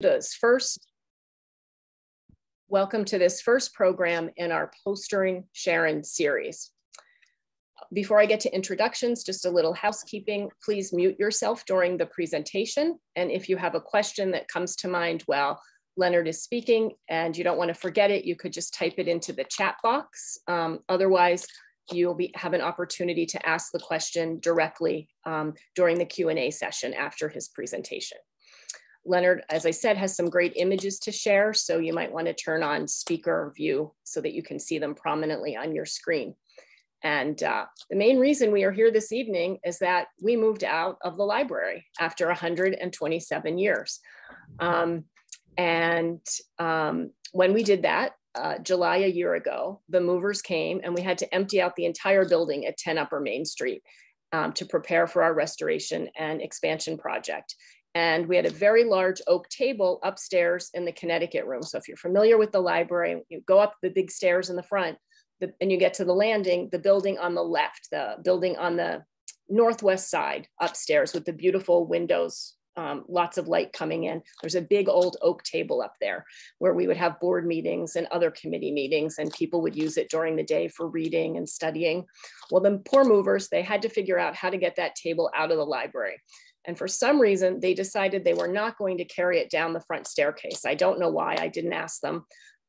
does. First, welcome to this first program in our Postering Sharon series. Before I get to introductions, just a little housekeeping. Please mute yourself during the presentation. And if you have a question that comes to mind while Leonard is speaking and you don't want to forget it, you could just type it into the chat box. Um, otherwise, you'll be, have an opportunity to ask the question directly um, during the Q&A session after his presentation. Leonard, as I said, has some great images to share, so you might want to turn on speaker view so that you can see them prominently on your screen. And uh, the main reason we are here this evening is that we moved out of the library after 127 years. Um, and um, when we did that, uh, July a year ago, the movers came and we had to empty out the entire building at 10 Upper Main Street um, to prepare for our restoration and expansion project. And we had a very large oak table upstairs in the Connecticut room. So if you're familiar with the library, you go up the big stairs in the front the, and you get to the landing, the building on the left, the building on the northwest side upstairs with the beautiful windows, um, lots of light coming in. There's a big old oak table up there where we would have board meetings and other committee meetings and people would use it during the day for reading and studying. Well, the poor movers, they had to figure out how to get that table out of the library. And for some reason, they decided they were not going to carry it down the front staircase. I don't know why, I didn't ask them.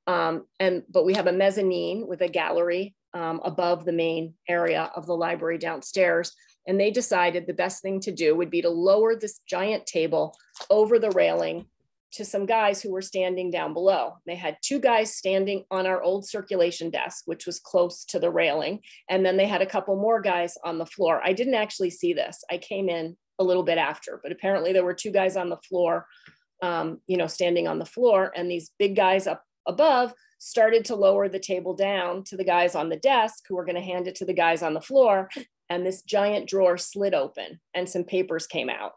Um, and But we have a mezzanine with a gallery um, above the main area of the library downstairs. And they decided the best thing to do would be to lower this giant table over the railing to some guys who were standing down below. They had two guys standing on our old circulation desk, which was close to the railing. And then they had a couple more guys on the floor. I didn't actually see this. I came in a little bit after, but apparently there were two guys on the floor, um, you know, standing on the floor, and these big guys up above started to lower the table down to the guys on the desk who were going to hand it to the guys on the floor. And this giant drawer slid open and some papers came out.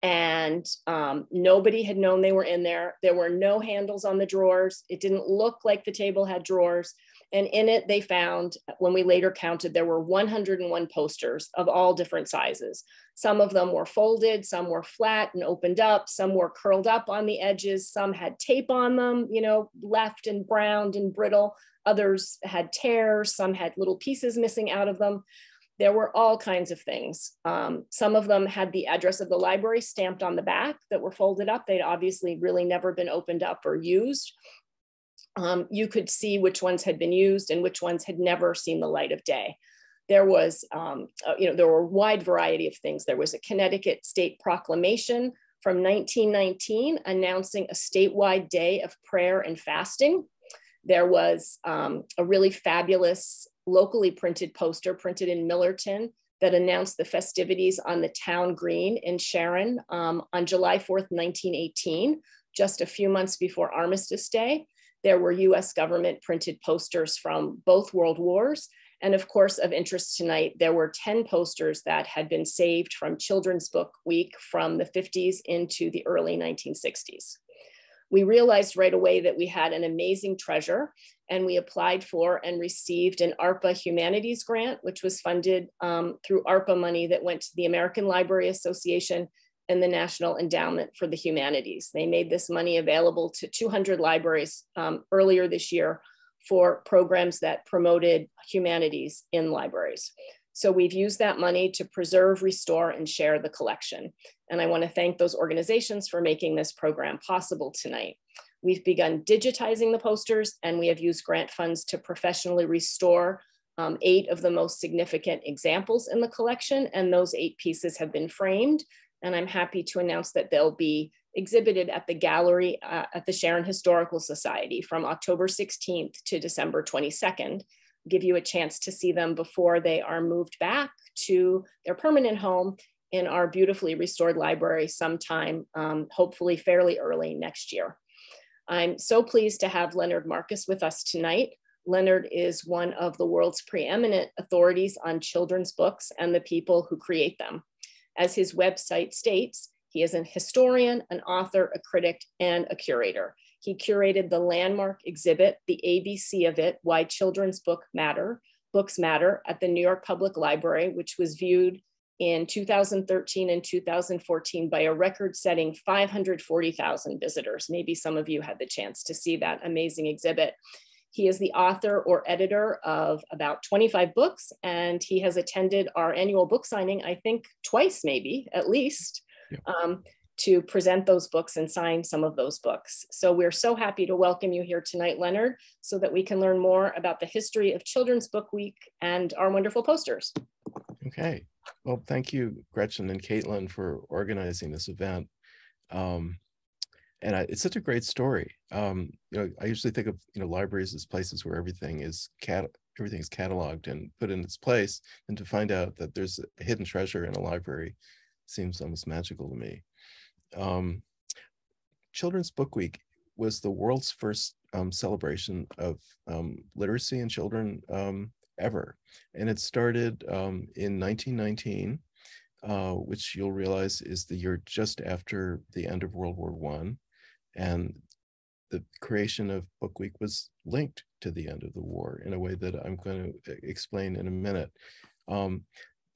And um, nobody had known they were in there. There were no handles on the drawers. It didn't look like the table had drawers. And in it, they found, when we later counted, there were 101 posters of all different sizes. Some of them were folded, some were flat and opened up, some were curled up on the edges, some had tape on them, you know, left and browned and brittle. Others had tears, some had little pieces missing out of them. There were all kinds of things. Um, some of them had the address of the library stamped on the back that were folded up. They'd obviously really never been opened up or used um, you could see which ones had been used and which ones had never seen the light of day. There was, um, uh, you know, there were a wide variety of things. There was a Connecticut state proclamation from 1919 announcing a statewide day of prayer and fasting. There was um, a really fabulous locally printed poster printed in Millerton that announced the festivities on the town green in Sharon um, on July 4th, 1918, just a few months before Armistice Day. There were US government printed posters from both world wars. And of course, of interest tonight, there were 10 posters that had been saved from Children's Book Week from the 50s into the early 1960s. We realized right away that we had an amazing treasure and we applied for and received an ARPA humanities grant, which was funded um, through ARPA money that went to the American Library Association and the National Endowment for the Humanities. They made this money available to 200 libraries um, earlier this year for programs that promoted humanities in libraries. So we've used that money to preserve, restore, and share the collection. And I wanna thank those organizations for making this program possible tonight. We've begun digitizing the posters and we have used grant funds to professionally restore um, eight of the most significant examples in the collection. And those eight pieces have been framed and I'm happy to announce that they'll be exhibited at the gallery uh, at the Sharon Historical Society from October 16th to December 22nd. Give you a chance to see them before they are moved back to their permanent home in our beautifully restored library sometime, um, hopefully fairly early next year. I'm so pleased to have Leonard Marcus with us tonight. Leonard is one of the world's preeminent authorities on children's books and the people who create them. As his website states, he is an historian, an author, a critic, and a curator. He curated the landmark exhibit, The ABC of It, Why Children's Book Matter, Books Matter at the New York Public Library, which was viewed in 2013 and 2014 by a record setting 540,000 visitors. Maybe some of you had the chance to see that amazing exhibit. He is the author or editor of about 25 books, and he has attended our annual book signing, I think twice, maybe at least, yeah. um, to present those books and sign some of those books. So we're so happy to welcome you here tonight, Leonard, so that we can learn more about the history of Children's Book Week and our wonderful posters. Okay. Well, thank you, Gretchen and Caitlin, for organizing this event. Um, and I, it's such a great story. Um, you know, I usually think of you know libraries as places where everything is cat everything is cataloged and put in its place, and to find out that there's a hidden treasure in a library seems almost magical to me. Um, Children's Book Week was the world's first um, celebration of um, literacy in children um, ever, and it started um, in 1919, uh, which you'll realize is the year just after the end of World War One and the creation of Book Week was linked to the end of the war in a way that I'm going to explain in a minute. Um,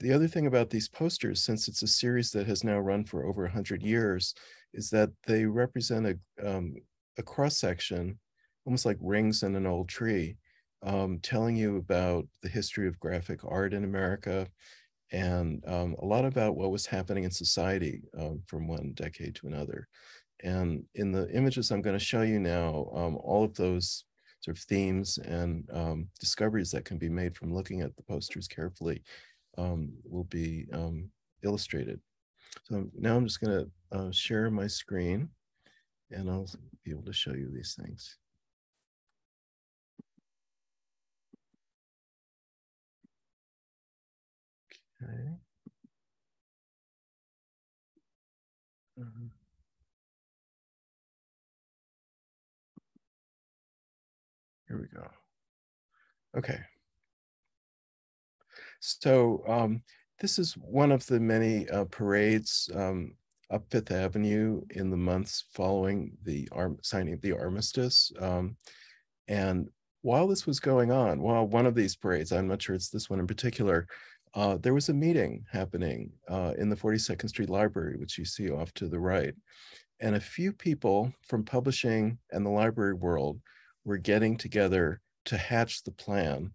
the other thing about these posters, since it's a series that has now run for over 100 years, is that they represent a, um, a cross section, almost like rings in an old tree, um, telling you about the history of graphic art in America and um, a lot about what was happening in society um, from one decade to another. And in the images I'm going to show you now, um, all of those sort of themes and um, discoveries that can be made from looking at the posters carefully um, will be um, illustrated. So now I'm just going to uh, share my screen and I'll be able to show you these things. Okay. Uh -huh. Here we go. Okay. So um, this is one of the many uh, parades um, up Fifth Avenue in the months following the signing of the armistice. Um, and while this was going on, while one of these parades, I'm not sure it's this one in particular, uh, there was a meeting happening uh, in the 42nd Street Library, which you see off to the right. And a few people from publishing and the library world were getting together to hatch the plan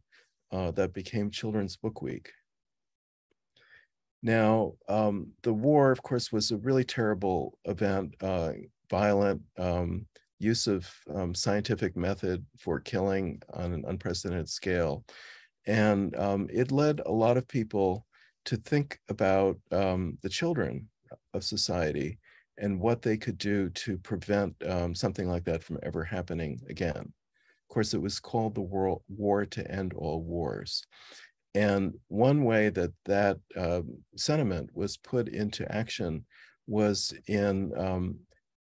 uh, that became Children's Book Week. Now, um, the war, of course, was a really terrible event, uh, violent um, use of um, scientific method for killing on an unprecedented scale. And um, it led a lot of people to think about um, the children of society and what they could do to prevent um, something like that from ever happening again. Of course, it was called the World War to End All Wars. And one way that that um, sentiment was put into action was in um,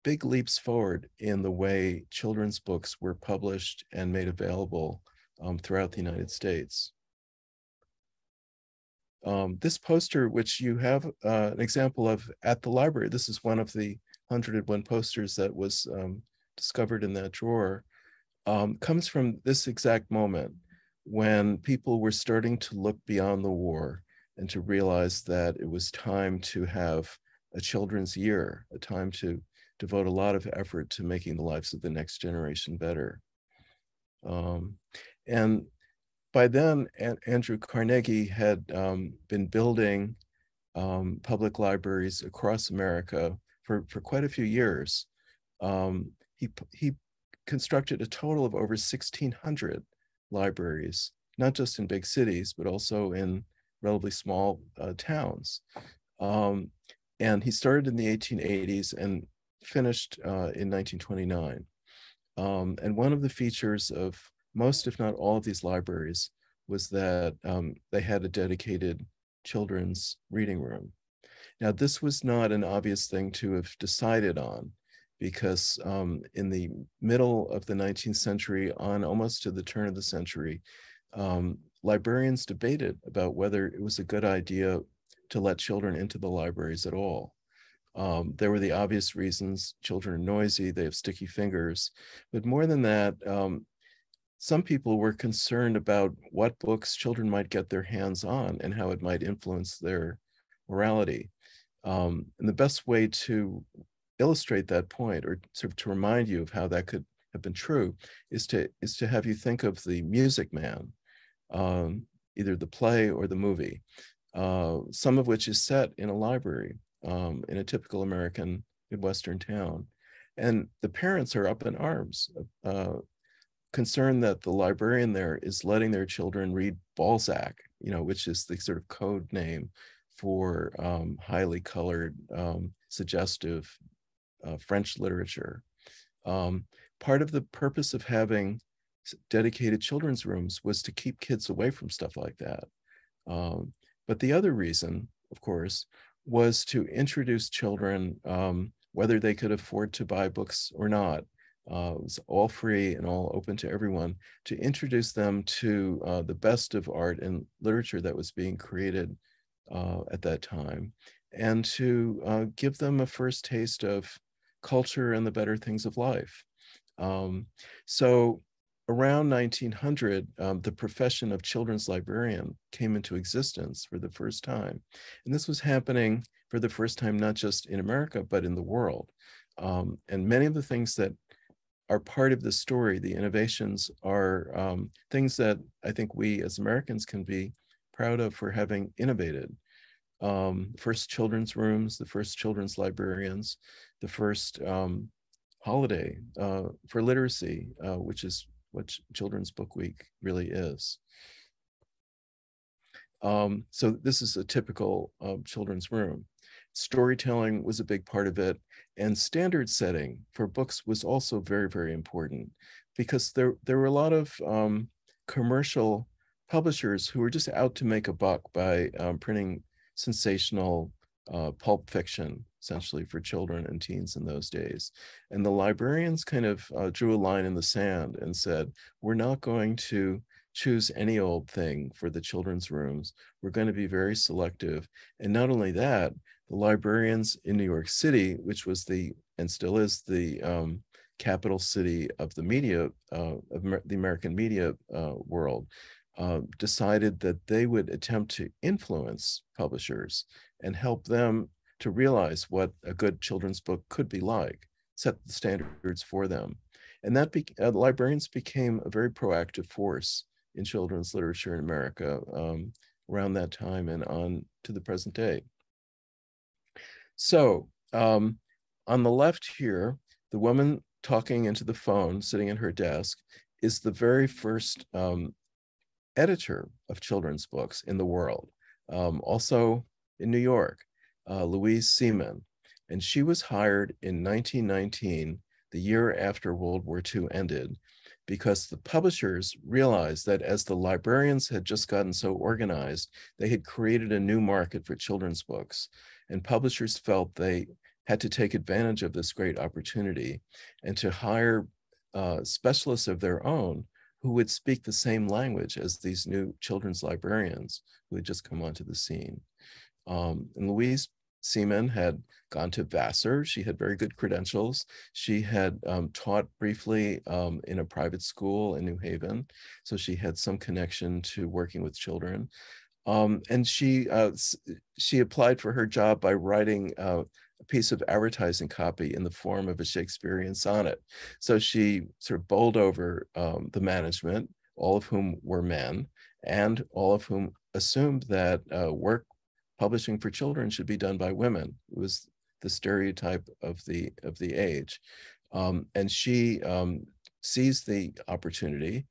big leaps forward in the way children's books were published and made available um, throughout the United States. Um, this poster, which you have uh, an example of at the library, this is one of the 101 posters that was um, discovered in that drawer, um, comes from this exact moment when people were starting to look beyond the war and to realize that it was time to have a children's year, a time to devote a lot of effort to making the lives of the next generation better. Um, and by then, Andrew Carnegie had um, been building um, public libraries across America for, for quite a few years. Um, he, he constructed a total of over 1,600 libraries, not just in big cities, but also in relatively small uh, towns. Um, and he started in the 1880s and finished uh, in 1929. Um, and one of the features of most, if not all of these libraries was that um, they had a dedicated children's reading room. Now, this was not an obvious thing to have decided on because um, in the middle of the 19th century, on almost to the turn of the century, um, librarians debated about whether it was a good idea to let children into the libraries at all. Um, there were the obvious reasons children are noisy, they have sticky fingers. But more than that, um, some people were concerned about what books children might get their hands on and how it might influence their morality. Um, and the best way to illustrate that point or sort of to remind you of how that could have been true is to is to have you think of the music man um, either the play or the movie uh, some of which is set in a library um, in a typical american midwestern town. And the parents are up in arms uh, concerned that the librarian there is letting their children read balzac you know which is the sort of code name for um, highly colored um, suggestive uh, French literature. Um, part of the purpose of having dedicated children's rooms was to keep kids away from stuff like that. Um, but the other reason, of course, was to introduce children, um, whether they could afford to buy books or not. Uh, it was all free and all open to everyone to introduce them to uh, the best of art and literature that was being created uh, at that time and to uh, give them a first taste of culture and the better things of life. Um, so around 1900, um, the profession of children's librarian came into existence for the first time. And this was happening for the first time, not just in America, but in the world. Um, and many of the things that are part of the story, the innovations, are um, things that I think we as Americans can be proud of for having innovated um, first children's rooms, the first children's librarians, the first um, holiday uh, for literacy, uh, which is what Children's Book Week really is. Um, so this is a typical uh, children's room. Storytelling was a big part of it, and standard setting for books was also very, very important because there, there were a lot of um, commercial publishers who were just out to make a buck by um, printing sensational uh, pulp fiction, essentially for children and teens in those days. And the librarians kind of uh, drew a line in the sand and said, we're not going to choose any old thing for the children's rooms. We're going to be very selective. And not only that, the librarians in New York City, which was the, and still is the um, capital city of the media, uh, of the American media uh, world, uh, decided that they would attempt to influence publishers and help them to realize what a good children's book could be like, set the standards for them. And that be, uh, librarians became a very proactive force in children's literature in America um, around that time and on to the present day. So um, on the left here, the woman talking into the phone, sitting at her desk, is the very first um, editor of children's books in the world, um, also in New York, uh, Louise Seaman. And she was hired in 1919, the year after World War II ended, because the publishers realized that as the librarians had just gotten so organized, they had created a new market for children's books. And publishers felt they had to take advantage of this great opportunity and to hire uh, specialists of their own who would speak the same language as these new children's librarians who had just come onto the scene. Um, and Louise Seaman had gone to Vassar. She had very good credentials. She had um, taught briefly um, in a private school in New Haven. So she had some connection to working with children. Um, and she uh, she applied for her job by writing uh, a piece of advertising copy in the form of a Shakespearean sonnet. So she sort of bowled over um, the management, all of whom were men, and all of whom assumed that uh, work publishing for children should be done by women. It was the stereotype of the of the age, um, and she um, seized the opportunity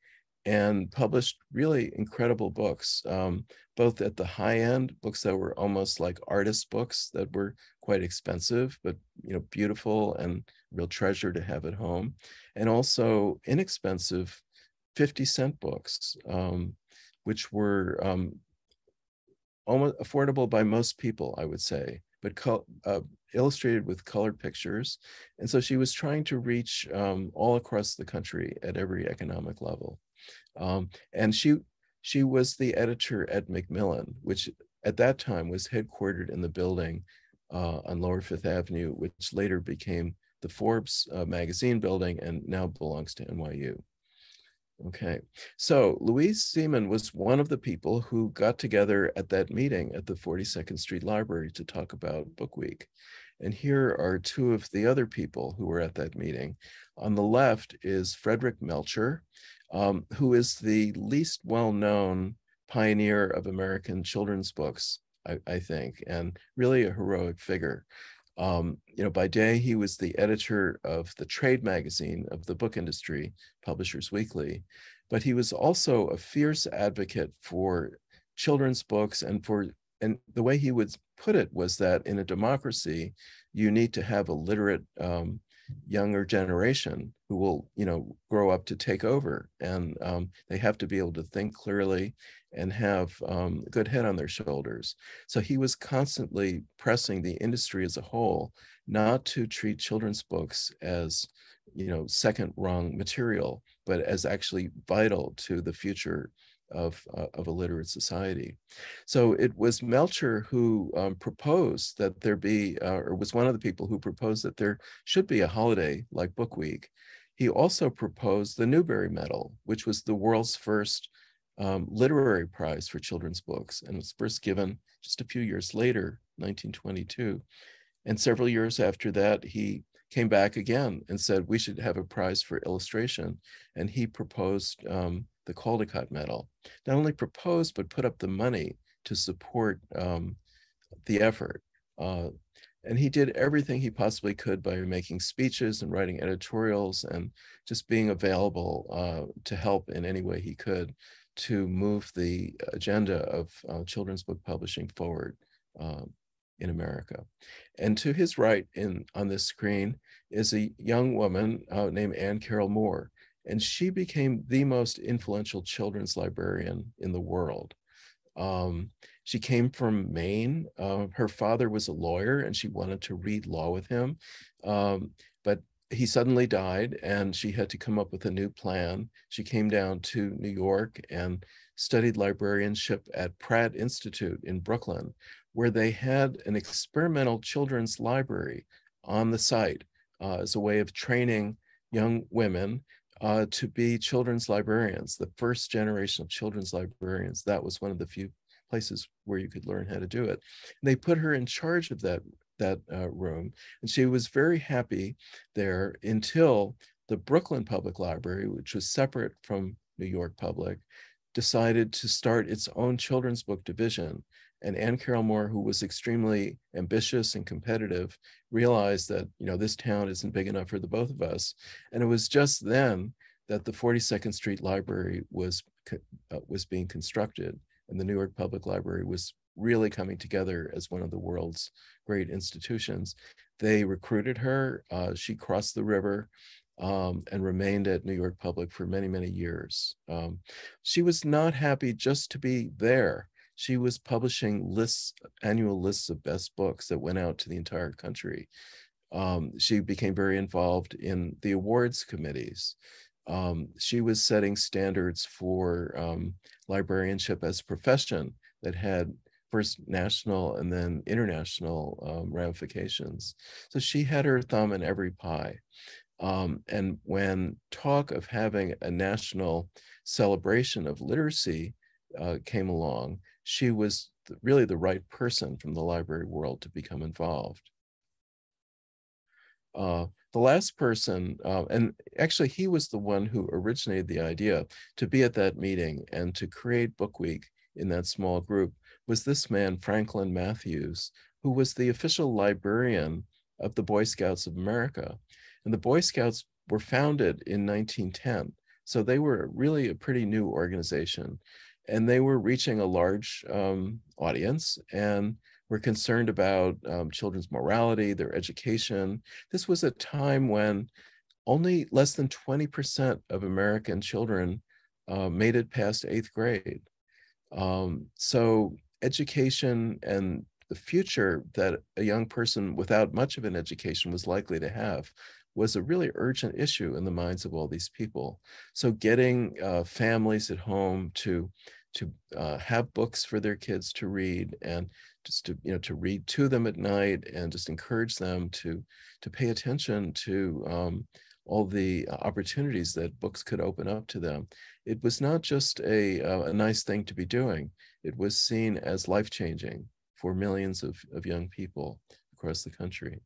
and published really incredible books, um, both at the high end, books that were almost like artist books that were quite expensive, but you know, beautiful and real treasure to have at home, and also inexpensive 50 cent books, um, which were um, almost affordable by most people, I would say, but uh, illustrated with colored pictures. And so she was trying to reach um, all across the country at every economic level. Um, and she she was the editor at Macmillan, which at that time was headquartered in the building uh, on Lower Fifth Avenue, which later became the Forbes uh, magazine building and now belongs to NYU. Okay, so Louise Seaman was one of the people who got together at that meeting at the 42nd Street Library to talk about Book Week. And here are two of the other people who were at that meeting. On the left is Frederick Melcher, um, who is the least well-known pioneer of American children's books, I, I think, and really a heroic figure. Um, you know, by day, he was the editor of the trade magazine of the book industry, Publishers Weekly, but he was also a fierce advocate for children's books and for, and the way he would put it was that in a democracy, you need to have a literate um, younger generation who will, you know, grow up to take over. And um, they have to be able to think clearly and have um, a good head on their shoulders. So he was constantly pressing the industry as a whole not to treat children's books as, you know, second rung material, but as actually vital to the future of, uh, of a literate society. So it was Melcher who um, proposed that there be, uh, or was one of the people who proposed that there should be a holiday like Book Week. He also proposed the Newbery Medal, which was the world's first um, literary prize for children's books and was first given just a few years later, 1922. And several years after that, he came back again and said we should have a prize for illustration. And he proposed um, the Caldecott Medal. Not only proposed, but put up the money to support um, the effort. Uh, and he did everything he possibly could by making speeches and writing editorials and just being available uh, to help in any way he could to move the agenda of uh, children's book publishing forward uh, in America. And to his right in on this screen is a young woman uh, named Anne Carroll Moore. And she became the most influential children's librarian in the world. Um, she came from Maine. Uh, her father was a lawyer and she wanted to read law with him. Um, but he suddenly died and she had to come up with a new plan. She came down to New York and studied librarianship at Pratt Institute in Brooklyn, where they had an experimental children's library on the site uh, as a way of training young women uh, to be children's librarians, the first generation of children's librarians. That was one of the few places where you could learn how to do it. And they put her in charge of that that uh, room. And she was very happy there until the Brooklyn Public Library, which was separate from New York Public, decided to start its own children's book division. And Anne Carroll Moore, who was extremely ambitious and competitive, realized that, you know, this town isn't big enough for the both of us. And it was just then that the 42nd Street Library was, uh, was being constructed and the New York Public Library was really coming together as one of the world's great institutions. They recruited her. Uh, she crossed the river um, and remained at New York Public for many, many years. Um, she was not happy just to be there. She was publishing lists, annual lists of best books that went out to the entire country. Um, she became very involved in the awards committees. Um, she was setting standards for um, librarianship as a profession that had first national and then international um, ramifications. So she had her thumb in every pie. Um, and when talk of having a national celebration of literacy uh, came along, she was really the right person from the library world to become involved. Uh, the last person, uh, and actually he was the one who originated the idea to be at that meeting and to create Book Week in that small group was this man, Franklin Mathiews, who was the official librarian of the Boy Scouts of America. And the Boy Scouts were founded in 1910. So they were really a pretty new organization. And they were reaching a large um, audience and were concerned about um, children's morality, their education. This was a time when only less than 20% of American children uh, made it past eighth grade. Um, so education and the future that a young person without much of an education was likely to have was a really urgent issue in the minds of all these people. So getting uh, families at home to to uh, have books for their kids to read and just to you know to read to them at night and just encourage them to to pay attention to um, all the opportunities that books could open up to them. It was not just a, uh, a nice thing to be doing, it was seen as life changing for millions of, of young people across the country.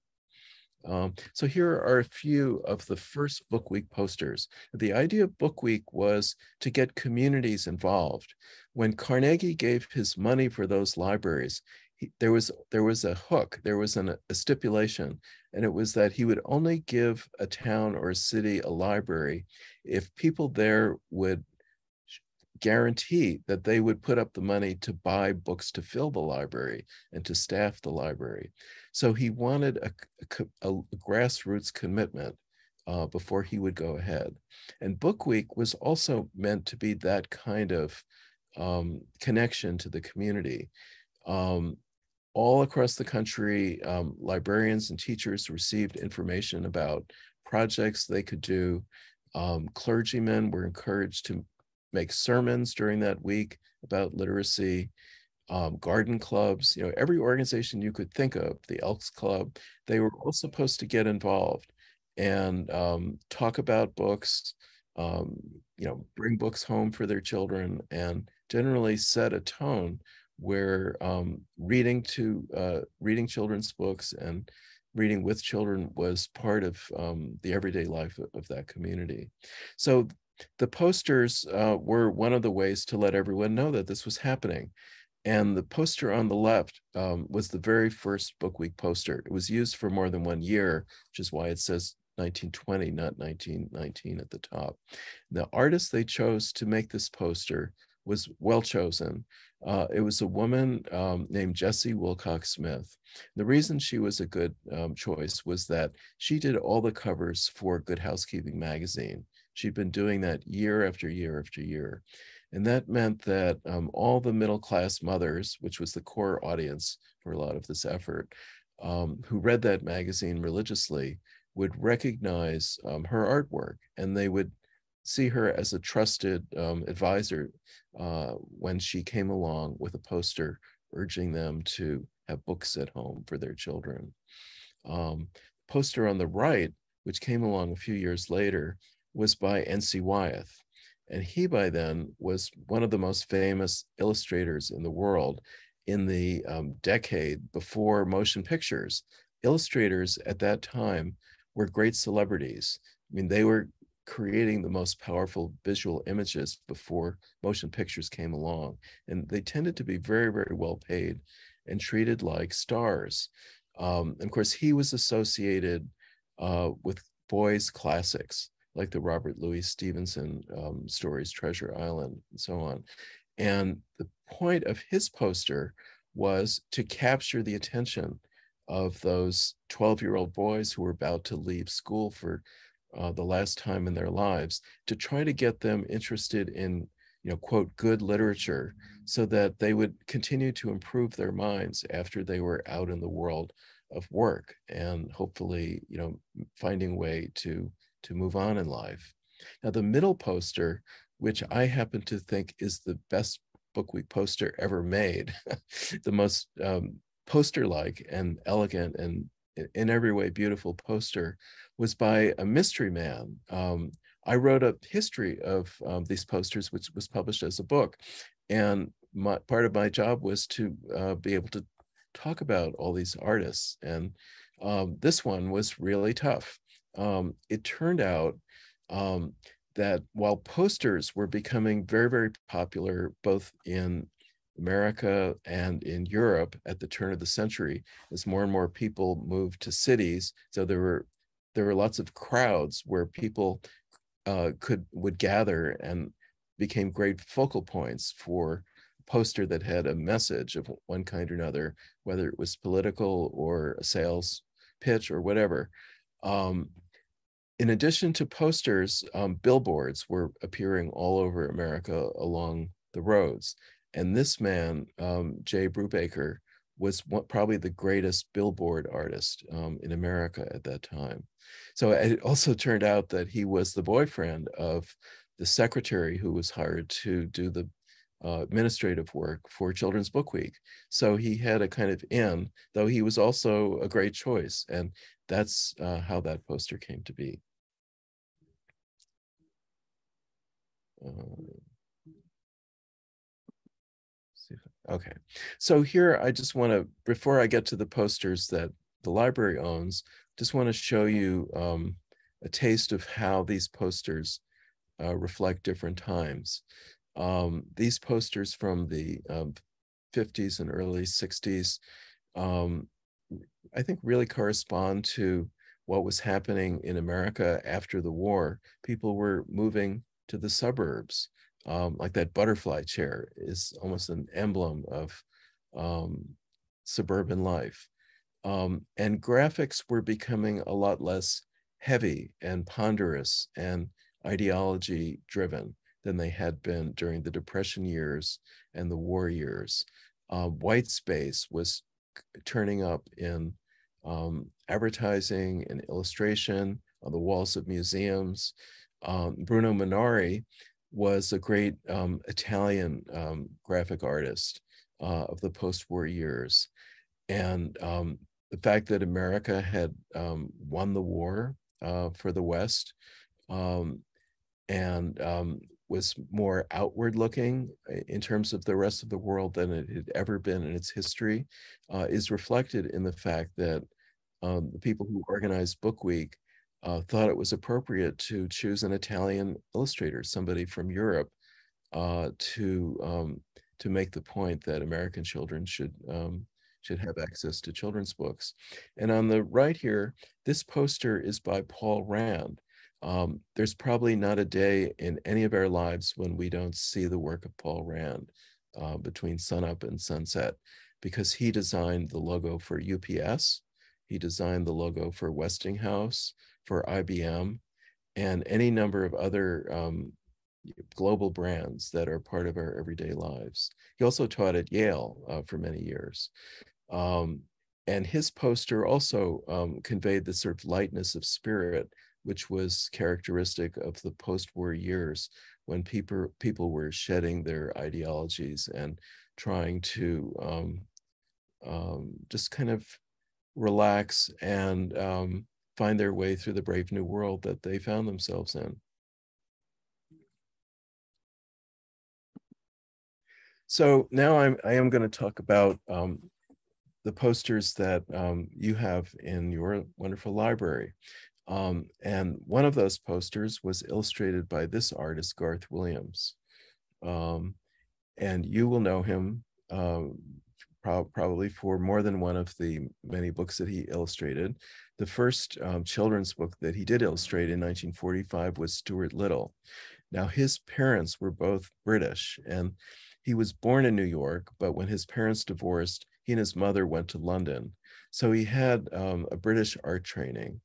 Um, so here are a few of the first Book Week posters. The idea of Book Week was to get communities involved. When Carnegie gave his money for those libraries, he, there was there was a hook, there was an, a stipulation, and it was that he would only give a town or a city a library if people there would guarantee that they would put up the money to buy books to fill the library and to staff the library. So he wanted a, a, a grassroots commitment uh, before he would go ahead. And Book Week was also meant to be that kind of um, connection to the community. Um, all across the country, um, librarians and teachers received information about projects they could do. Um, clergymen were encouraged to make sermons during that week about literacy. Um, garden clubs, you know, every organization you could think of, the Elks Club, they were all supposed to get involved and um, talk about books, um, you know, bring books home for their children and generally set a tone where um, reading to uh, reading children's books and reading with children was part of um, the everyday life of, that community. So the posters uh, were one of the ways to let everyone know that this was happening. And the poster on the left um, was the very first Book Week poster. It was used for more than one year, which is why it says 1920, not 1919 at the top. The artist they chose to make this poster was well chosen. Uh, it was a woman um, named Jessie Willcox Smith. The reason she was a good um, choice was that she did all the covers for Good Housekeeping magazine. She'd been doing that year after year after year. And that meant that um, all the middle class mothers, which was the core audience for a lot of this effort, um, who read that magazine religiously, would recognize um, her artwork and they would see her as a trusted um, advisor uh, when she came along with a poster urging them to have books at home for their children. Um, poster on the right, which came along a few years later, was by N.C. Wyeth. And he, by then, was one of the most famous illustrators in the world in the um, decade before motion pictures. Illustrators at that time were great celebrities. I mean, they were creating the most powerful visual images before motion pictures came along. And they tended to be very, very well paid and treated like stars. Um, and of course, he was associated uh, with boys' classics like the Robert Louis Stevenson um, stories, Treasure Island, and so on. And the point of his poster was to capture the attention of those 12 year old boys who were about to leave school for uh, the last time in their lives to try to get them interested in you know quote good literature so that they would continue to improve their minds after they were out in the world of work and hopefully you know finding a way to to move on in life now the middle poster which i happen to think is the best book week poster ever made the most um, poster like and elegant and in every way beautiful poster was by a mystery man. Um, I wrote a history of um, these posters, which was published as a book. And my, part of my job was to uh, be able to talk about all these artists. And um, this one was really tough. Um, it turned out um, that while posters were becoming very, very popular, both in America and in Europe at the turn of the century, as more and more people moved to cities. So there were there were lots of crowds where people uh, could would gather and became great focal points for poster that had a message of one kind or another, whether it was political or a sales pitch or whatever. Um, in addition to posters, um, billboards were appearing all over America along the roads. And this man, um, Jay Brubaker, was probably the greatest billboard artist um, in America at that time. So it also turned out that he was the boyfriend of the secretary who was hired to do the uh, administrative work for Children's Book Week. So he had a kind of in, though he was also a great choice. And that's uh, how that poster came to be. Okay, so here I just want to, before I get to the posters that the library owns, just want to show you um, a taste of how these posters uh, reflect different times. Um, these posters from the um, 50s and early 60s, um, I think really correspond to what was happening in America after the war. People were moving to the suburbs. Um, like that butterfly chair is almost an emblem of um, suburban life. Um, and graphics were becoming a lot less heavy and ponderous and ideology driven than they had been during the Depression years and the war years. Uh, white space was turning up in um, advertising and illustration on the walls of museums. Um, Bruno Munari was a great um, Italian um, graphic artist uh, of the post-war years. And um, the fact that America had um, won the war uh, for the West and was more outward looking uh, in terms of the rest of the world than it had ever been in its history uh, is reflected in the fact that um, the people who organized Book Week uh, thought it was appropriate to choose an Italian illustrator, somebody from Europe, uh, to um, to make the point that American children should um, should have access to children's books. And on the right here, this poster is by Paul Rand. Um, there's probably not a day in any of our lives when we don't see the work of Paul Rand uh, between sunup and sunset, because he designed the logo for UPS, he designed the logo for Westinghouse, for IBM, and any number of other um, global brands that are part of our everyday lives. He also taught at Yale uh, for many years. Um, and his poster also um, conveyed the sort of lightness of spirit, which was characteristic of the post-war years when people, people were shedding their ideologies and trying to um, um, just kind of relax and um, find their way through the brave new world that they found themselves in. So now I'm, I am going to talk about um, the posters that um, you have in your wonderful library. Um, and one of those posters was illustrated by this artist, Garth Williams. Um, and you will know him uh, pro probably for more than one of the many books that he illustrated. The first um, children's book that he did illustrate in 1945 was Stuart Little. Now, his parents were both British, and he was born in New York, but when his parents divorced, he and his mother went to London. So he had um, a British art training.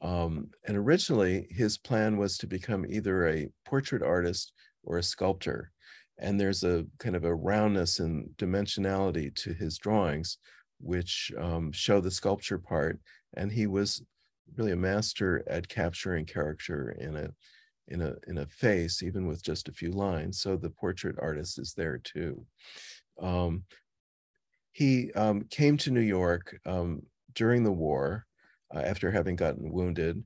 Um, and originally, his plan was to become either a portrait artist or a sculptor and there's a kind of a roundness and dimensionality to his drawings which um, show the sculpture part and he was really a master at capturing character in a in a in a face even with just a few lines so the portrait artist is there too um, he um, came to new york um, during the war uh, after having gotten wounded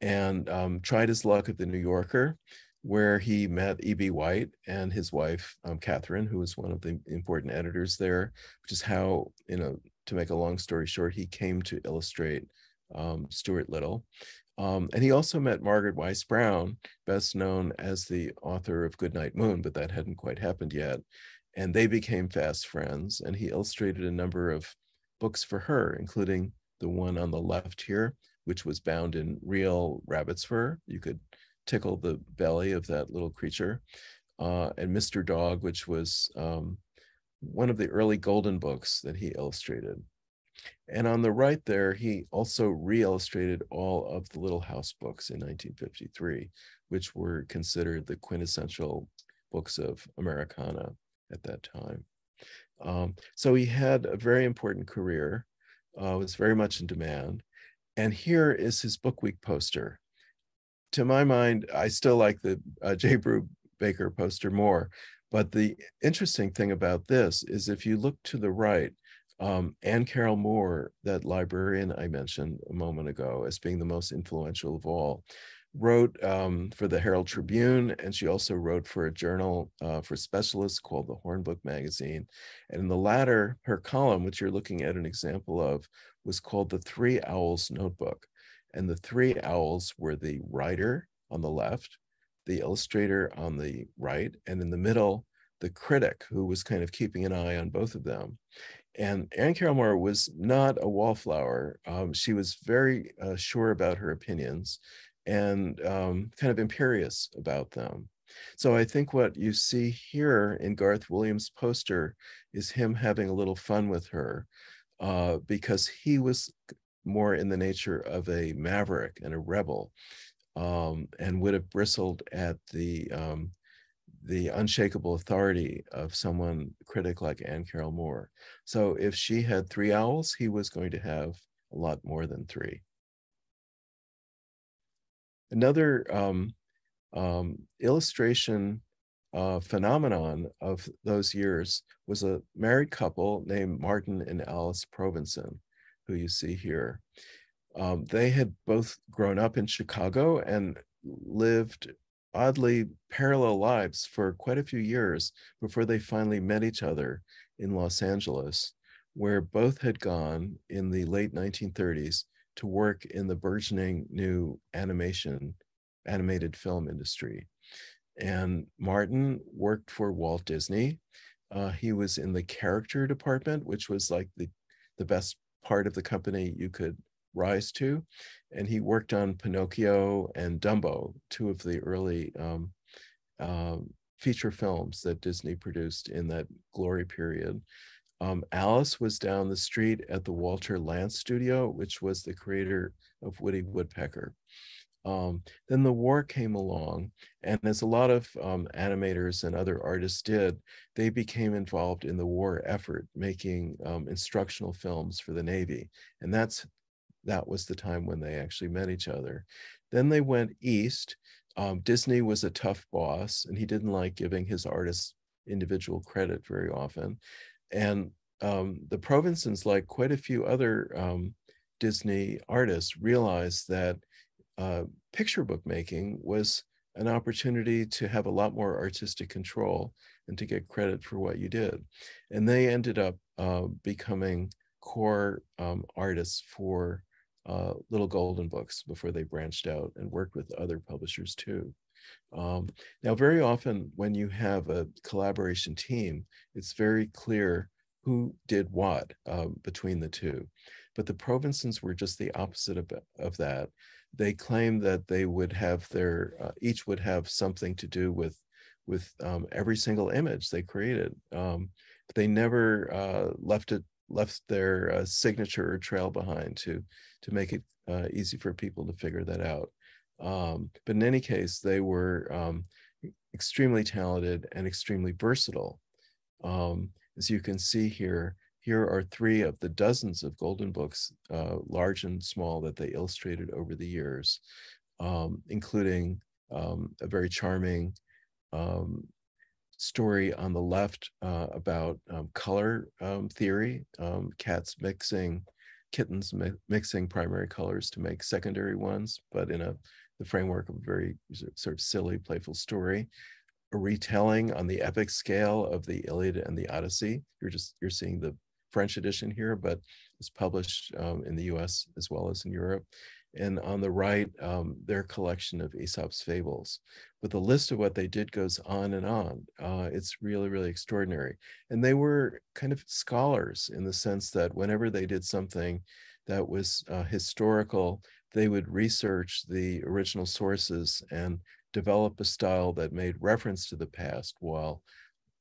and um, tried his luck at the new yorker where he met E.B. White and his wife, um, Katharine, who was one of the important editors there, which is how, you know, to make a long story short, he came to illustrate um, Stuart Little. Um, and he also met Margaret Wise Brown, best known as the author of Goodnight Moon, but that hadn't quite happened yet. And they became fast friends, and he illustrated a number of books for her, including the one on the left here, which was bound in real rabbit's fur. You could tickle the belly of that little creature, uh, and Mr. Dog, which was um, one of the early Golden books that he illustrated. And on the right there, he also re-illustrated all of the Little House books in 1953, which were considered the quintessential books of Americana at that time. Um, so he had a very important career, uh, was very much in demand. And here is his Book Week poster to my mind, I still like the uh, J. Baker poster more. But the interesting thing about this is if you look to the right, um, Anne Carroll Moore, that librarian I mentioned a moment ago as being the most influential of all, wrote um, for the Herald Tribune, and she also wrote for a journal uh, for specialists called the Horn Book Magazine. And in the latter, her column, which you're looking at an example of, was called the Three Owls Notebook. And the three owls were the writer on the left, the illustrator on the right, and in the middle, the critic who was kind of keeping an eye on both of them. And Anne Carroll Moore was not a wallflower. Um, she was very uh, sure about her opinions and um, kind of imperious about them. So I think what you see here in Garth Williams' poster is him having a little fun with her uh, because he was more in the nature of a maverick and a rebel um, and would have bristled at the um, the unshakable authority of someone critic like Anne Carroll Moore. So if she had three owls, he was going to have a lot more than three. Another um, um, illustration uh, phenomenon of those years was a married couple named Martin and Alice Provensen, who you see here. Um, they had both grown up in Chicago and lived oddly parallel lives for quite a few years before they finally met each other in Los Angeles, where both had gone in the late 1930s to work in the burgeoning new animation, animated film industry. And Martin worked for Walt Disney. Uh, he was in the character department, which was like the, the best part of the company you could rise to. And he worked on Pinocchio and Dumbo, two of the early um, uh, feature films that Disney produced in that glory period. Um, Alice was down the street at the Walter Lantz studio, which was the creator of Woody Woodpecker. Um, then the war came along, and as a lot of um, animators and other artists did, they became involved in the war effort, making um, instructional films for the Navy. And that's that was the time when they actually met each other. Then they went east. Um, Disney was a tough boss, and he didn't like giving his artists individual credit very often. And um, the Provensens, like quite a few other um, Disney artists, realized that uh, picture bookmaking was an opportunity to have a lot more artistic control and to get credit for what you did. And they ended up uh, becoming core um, artists for uh, Little Golden Books before they branched out and worked with other publishers too. Um, now, very often when you have a collaboration team, it's very clear who did what uh, between the two. But the Provensens were just the opposite of, of that. They claimed that they would have their, uh, each would have something to do with, with um, every single image they created. Um, they never uh, left it left their uh, signature or trail behind to to make it uh, easy for people to figure that out. Um, but in any case, they were um, extremely talented and extremely versatile. Um, as you can see here, here are three of the dozens of golden books, uh, large and small, that they illustrated over the years, um, including um, a very charming um, story on the left uh, about color theory, cats mixing, kittens mi mixing primary colors to make secondary ones, but in a the framework of a very sort of silly, playful story. A retelling on the epic scale of the Iliad and the Odyssey. You're just you're seeing the French edition here, but it's published um, in the U.S. as well as in Europe and on the right, um, their collection of Aesop's fables. But the list of what they did goes on and on. Uh, it's really, really extraordinary. And they were kind of scholars in the sense that whenever they did something that was uh, historical, they would research the original sources and develop a style that made reference to the past while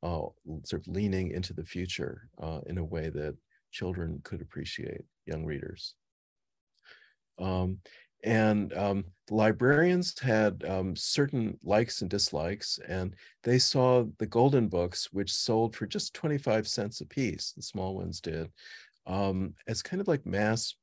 uh, sort of leaning into the future uh, in a way that children could appreciate, young readers. Um, and um, librarians had um, certain likes and dislikes, and they saw the golden books, which sold for just 25 cents a piece, the small ones did, um, as kind of like mass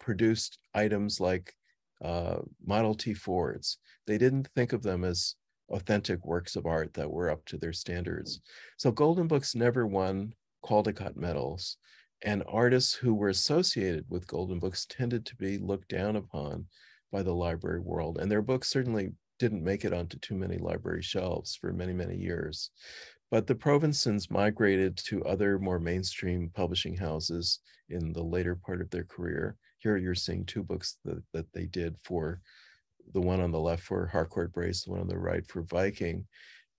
produced items like uh, Model T Fords. They didn't think of them as authentic works of art that were up to their standards. So golden books never won Caldecott medals and artists who were associated with golden books tended to be looked down upon by the library world. And their books certainly didn't make it onto too many library shelves for many, many years. But the Provensens migrated to other more mainstream publishing houses in the later part of their career. Here you're seeing two books that, that they did for the one on the left for Harcourt Brace, the one on the right for Viking.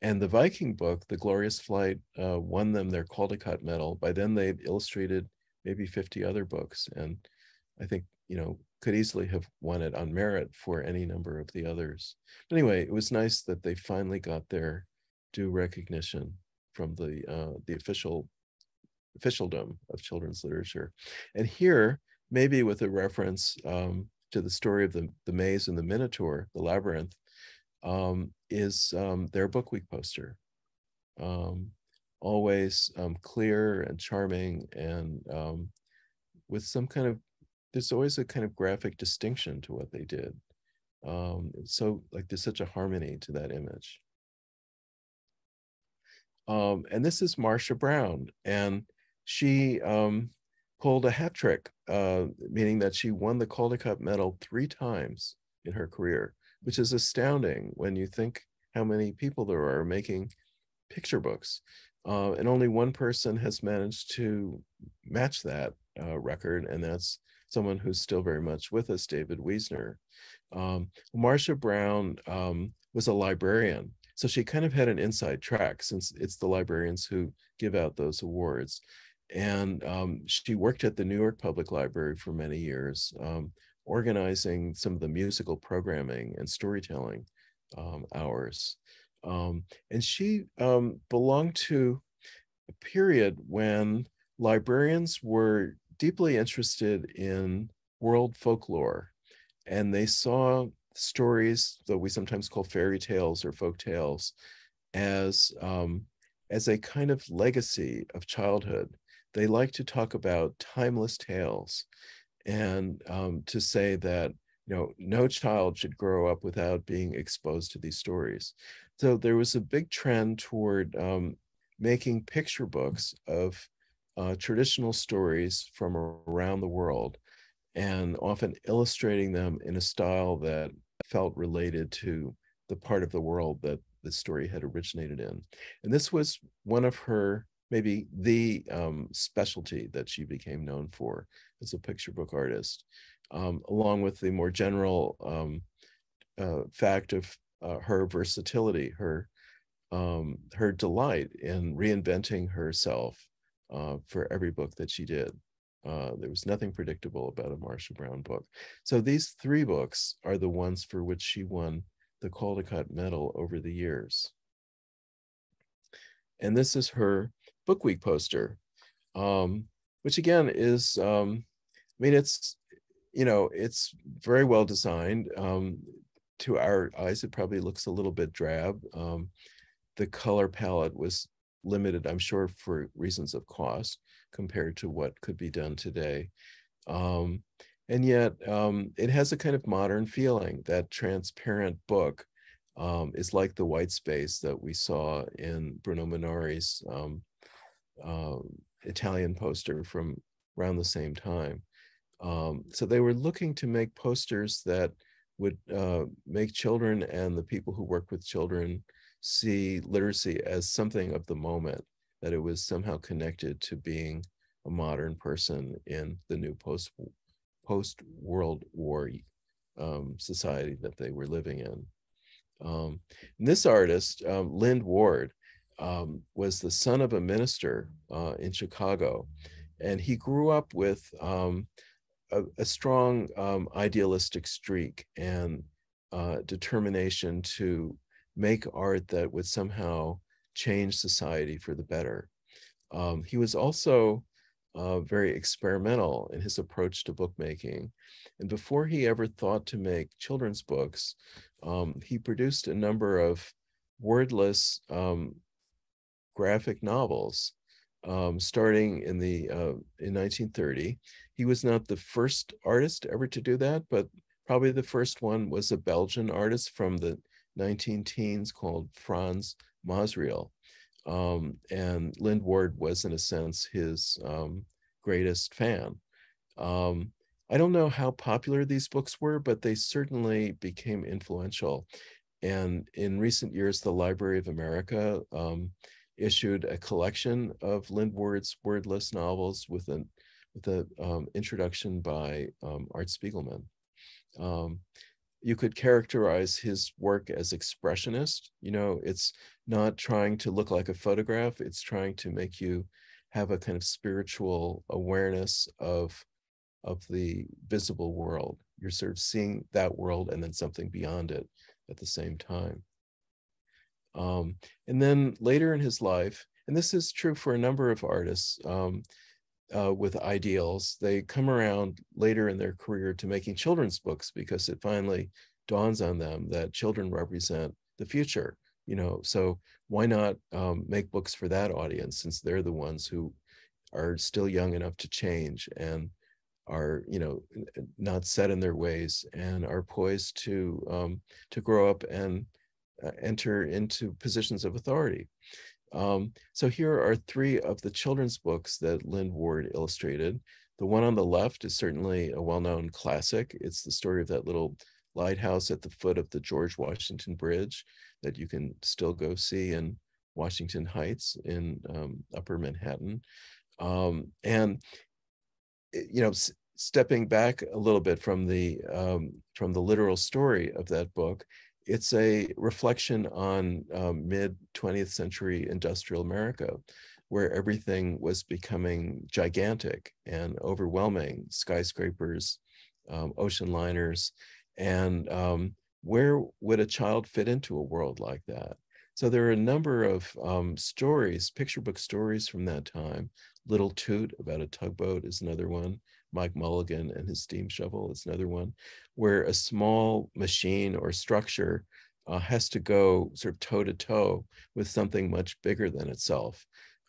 And the Viking book, The Glorious Flight, uh, won them their Caldecott Medal. By then, they'd illustrated maybe 50 other books. And I think, you know, could easily have won it on merit for any number of the others. But anyway, it was nice that they finally got their due recognition from the uh, the official officialdom of children's literature. And here, maybe with a reference um, to the story of the, the maze and the Minotaur, the labyrinth, um, is um, their book week poster. Um, always um, clear and charming and um, with some kind of, there's always a kind of graphic distinction to what they did. Um, so like there's such a harmony to that image. Um, and this is Marcia Brown, and she um, pulled a hat trick, uh, meaning that she won the Caldecott Medal three times in her career, which is astounding when you think how many people there are making picture books. Uh, and only one person has managed to match that uh, record, and that's someone who's still very much with us, David Wiesner. Um, Marcia Brown um, was a librarian, so she kind of had an inside track since it's the librarians who give out those awards. And um, she worked at the New York Public Library for many years, um, organizing some of the musical programming and storytelling um, hours. Um, and she um, belonged to a period when librarians were deeply interested in world folklore and they saw stories that we sometimes call fairy tales or folk tales as um, as a kind of legacy of childhood. They like to talk about timeless tales and um, to say that you know no child should grow up without being exposed to these stories so there was a big trend toward um, making picture books of uh, traditional stories from around the world and often illustrating them in a style that felt related to the part of the world that the story had originated in. And this was one of her, maybe the um, specialty that she became known for as a picture book artist, um, along with the more general um, uh, fact of uh, her versatility, her um, her delight in reinventing herself uh, for every book that she did. Uh, there was nothing predictable about a Marcia Brown book. So these three books are the ones for which she won the Caldecott Medal over the years. And this is her book week poster, um, which again is, um, I mean, it's, you know, it's very well designed. Um, to our eyes, it probably looks a little bit drab. Um, the color palette was limited, I'm sure, for reasons of cost compared to what could be done today. Um, and yet, um, it has a kind of modern feeling. That transparent book um, is like the white space that we saw in Bruno Munari's um, uh, Italian poster from around the same time. Um, so they were looking to make posters that would uh, make children and the people who work with children see literacy as something of the moment, that it was somehow connected to being a modern person in the new post post World War um, society that they were living in. Um, this artist, um, Lynd Ward, um, was the son of a minister uh, in Chicago, and he grew up with um, a, a, strong um, idealistic streak and uh, determination to make art that would somehow change society for the better. Um, he was also uh, very experimental in his approach to bookmaking. And before he ever thought to make children's books, um, he produced a number of wordless um, graphic novels. Um, starting in the uh, in 1930, he was not the first artist ever to do that, but probably the first one was a Belgian artist from the 19 teens called Frans Masereel. Um, and Lynd Ward was, in a sense, his um, greatest fan. Um, I don't know how popular these books were, but they certainly became influential. And in recent years, the Library of America um, issued a collection of Lynd Ward's wordless novels with an an um, introduction by um, Art Spiegelman. Um, you could characterize his work as expressionist. You know, it's not trying to look like a photograph, it's trying to make you have a kind of spiritual awareness of, of the visible world. You're sort of seeing that world and then something beyond it at the same time. Um, and then later in his life, and this is true for a number of artists um, uh, with ideals, they come around later in their career to making children's books because it finally dawns on them that children represent the future. You know, so why not um, make books for that audience since they're the ones who are still young enough to change and are you know not set in their ways and are poised to um, to grow up and uh, enter into positions of authority. Um, so here are three of the children's books that Lynd Ward illustrated. The one on the left is certainly a well-known classic. It's the story of that little lighthouse at the foot of the George Washington Bridge that you can still go see in Washington Heights in um, Upper Manhattan. Um, and eh, you know, stepping back a little bit from the um, from the literal story of that book, it's a reflection on um, mid 20th century industrial America, where everything was becoming gigantic and overwhelming skyscrapers, um, ocean liners. And um, where would a child fit into a world like that? So there are a number of um, stories, picture book stories from that time. Little Toot about a tugboat is another one. Mike Mulligan and his steam shovel is another one, where a small machine or structure uh, has to go sort of toe to toe with something much bigger than itself.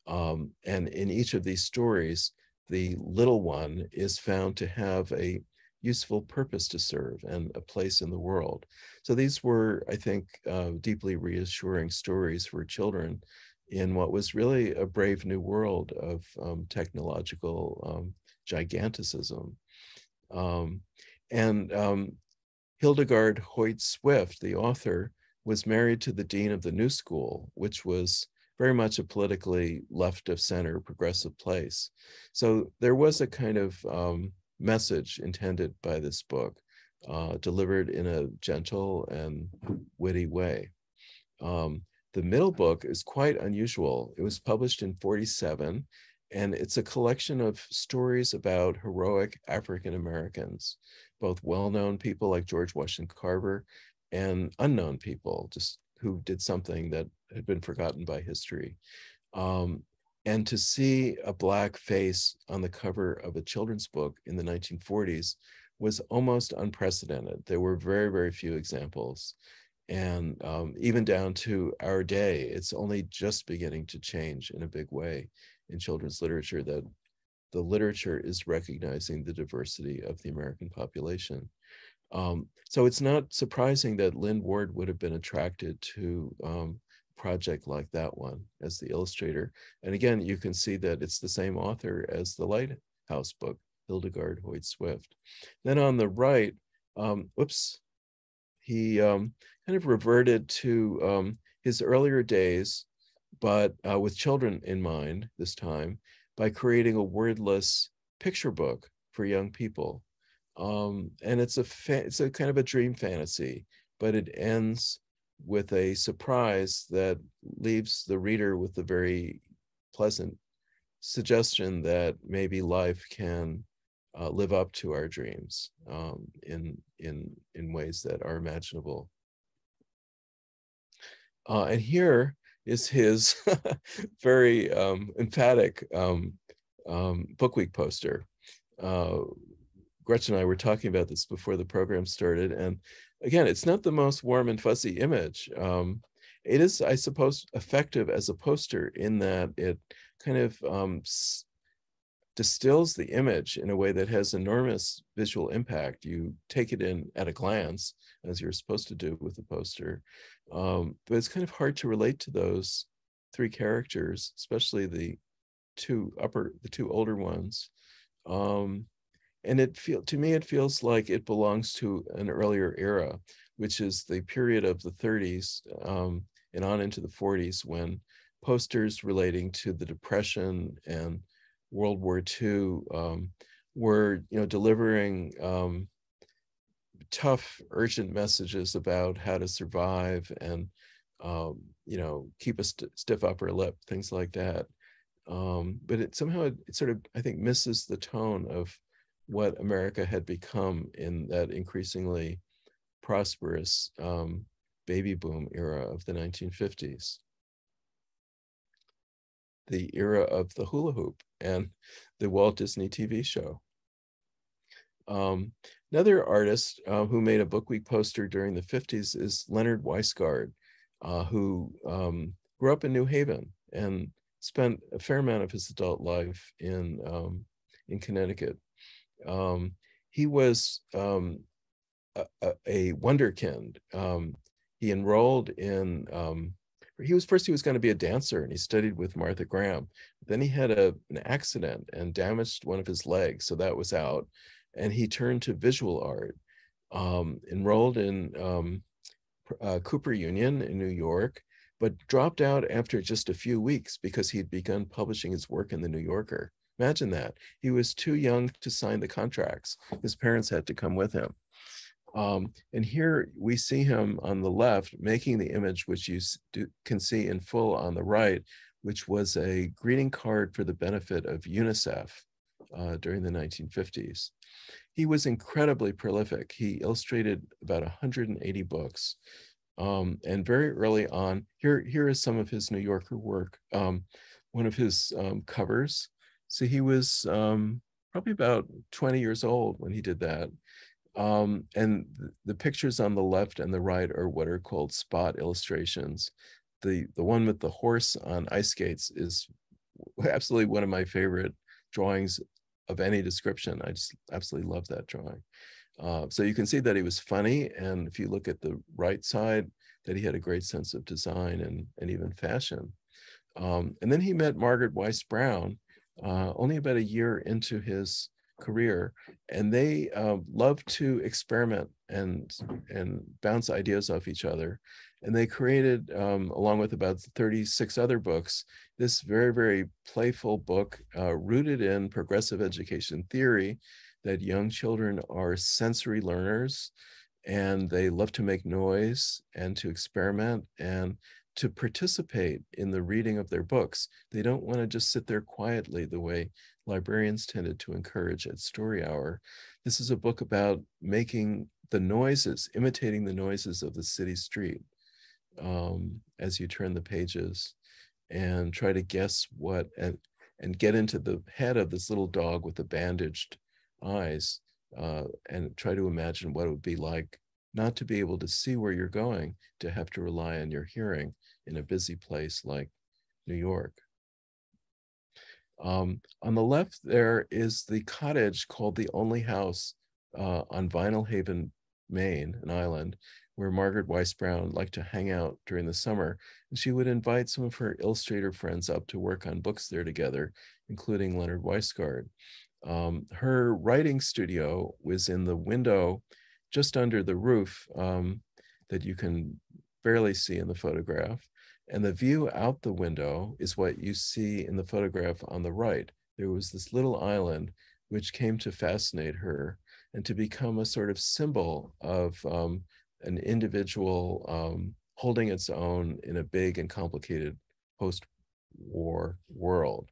Um, and in each of these stories, the little one is found to have a useful purpose to serve and a place in the world. So these were, I think, uh, deeply reassuring stories for children in what was really a brave new world of um, technological um, giganticism. Um, and um, Hildegard Hoyt Swift, the author, was married to the dean of the New School, which was very much a politically left of center progressive place. So there was a kind of um, message intended by this book, uh, delivered in a gentle and witty way. Um, the middle book is quite unusual. It was published in 47 and it's a collection of stories about heroic African Americans, both well-known people like George Washington Carver and unknown people just who did something that had been forgotten by history. Um, and to see a black face on the cover of a children's book in the 1940s was almost unprecedented. There were very, very few examples. And um, even down to our day, it's only just beginning to change in a big way in children's literature that the literature is recognizing the diversity of the American population. Um, so it's not surprising that Lynd Ward would have been attracted to um, project like that one as the illustrator. And again, you can see that it's the same author as the Lighthouse book, Hildegard Hoyt Swift. Then on the right, um, whoops, he um, kind of reverted to um, his earlier days but uh, with children in mind this time, by creating a wordless picture book for young people. Um, and it's a it's a kind of a dream fantasy, but it ends with a surprise that leaves the reader with a very pleasant suggestion that maybe life can uh, live up to our dreams um, in in in ways that are imaginable. Uh, and here is his very um, emphatic um, um, Book Week poster. Uh, Gretchen and I were talking about this before the program started, and again, it's not the most warm and fuzzy image. Um, it is, I suppose, effective as a poster in that it kind of um, distills the image in a way that has enormous visual impact. You take it in at a glance, as you're supposed to do with a poster, um, but it's kind of hard to relate to those three characters, especially the two upper, the two older ones. Um, and it feel to me it feels like it belongs to an earlier era, which is the period of the 30s um, and on into the 40s when posters relating to the Depression and World War II um, were, you know, delivering um, tough, urgent messages about how to survive and, um, you know, keep a st stiff upper lip, things like that. Um, but it somehow it, sort of, I think, misses the tone of what America had become in that increasingly prosperous um, baby boom era of the 1950s. The era of the hula hoop and the Walt Disney TV show. Um, another artist uh, who made a Book Week poster during the 50s is Leonard Weisgard, uh, who um, grew up in New Haven and spent a fair amount of his adult life in, um, in Connecticut. Um, he was um, a, a, wonderkind. Um, he enrolled in he was first he was going to be a dancer and he studied with martha graham then he had a, an accident and damaged one of his legs so that was out and he turned to visual art. Um, enrolled in um, uh, Cooper Union in New York, but dropped out after just a few weeks because he had begun publishing his work in the New Yorker. Imagine that. He was too young to sign the contracts. His parents had to come with him. Um, and here we see him on the left making the image, which you do, can see in full on the right, which was a greeting card for the benefit of UNICEF uh, during the 1950s. He was incredibly prolific. He illustrated about 180 books. Um, and very early on, here, here is some of his New Yorker work. Um, one of his um, covers. So he was um, probably about 20 years old when he did that. Um, and the, pictures on the left and the right are what are called spot illustrations. The, the one with the horse on ice skates is absolutely one of my favorite drawings of any description. I just absolutely love that drawing. Uh, so you can see that he was funny. And if you look at the right side, that he had a great sense of design and, and even fashion. Um, and then he met Margaret Wise Brown uh, only about a year into his career. And they uh, loved to experiment and, and bounce ideas off each other. And they created, um, along with about 36 other books, this very, very playful book uh, rooted in progressive education theory that young children are sensory learners and they love to make noise and to experiment and to participate in the reading of their books. They don't want to just sit there quietly the way librarians tended to encourage at Story Hour. This is a book about making the noises, imitating the noises of the city street um, as you turn the pages and try to guess what and and get into the head of this little dog with the bandaged eyes uh, and try to imagine what it would be like not to be able to see where you're going to have to rely on your hearing in a busy place like New York. Um, on the left there is the cottage called the Only House uh, on Vinalhaven, Maine, an island, where Margaret Wise Brown liked to hang out during the summer. And she would invite some of her illustrator friends up to work on books there together, including Leonard Weisgard. Um, her writing studio was in the window just under the roof um, that you can barely see in the photograph. And the view out the window is what you see in the photograph on the right. There was this little island which came to fascinate her and to become a sort of symbol of um, an individual um, holding its own in a big and complicated post-war world.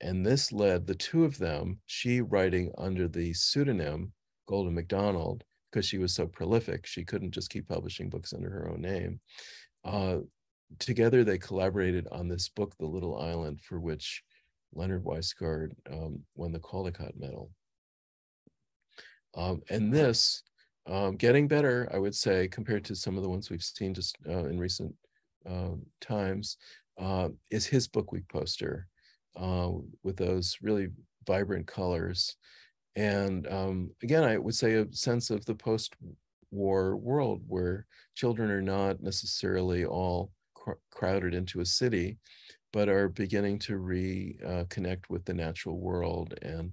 And this led the two of them, she writing under the pseudonym Golden MacDonald, because she was so prolific, she couldn't just keep publishing books under her own name. Uh, together, they collaborated on this book, The Little Island, for which Leonard Weisgard um, won the Caldecott Medal. Um, and this um, getting better, I would say, compared to some of the ones we've seen just uh, in recent uh, times, uh, is his Book Week poster uh, with those really vibrant colors. And um, again, I would say a sense of the post-war world where children are not necessarily all crowded into a city, but are beginning to reconnect uh, with the natural world and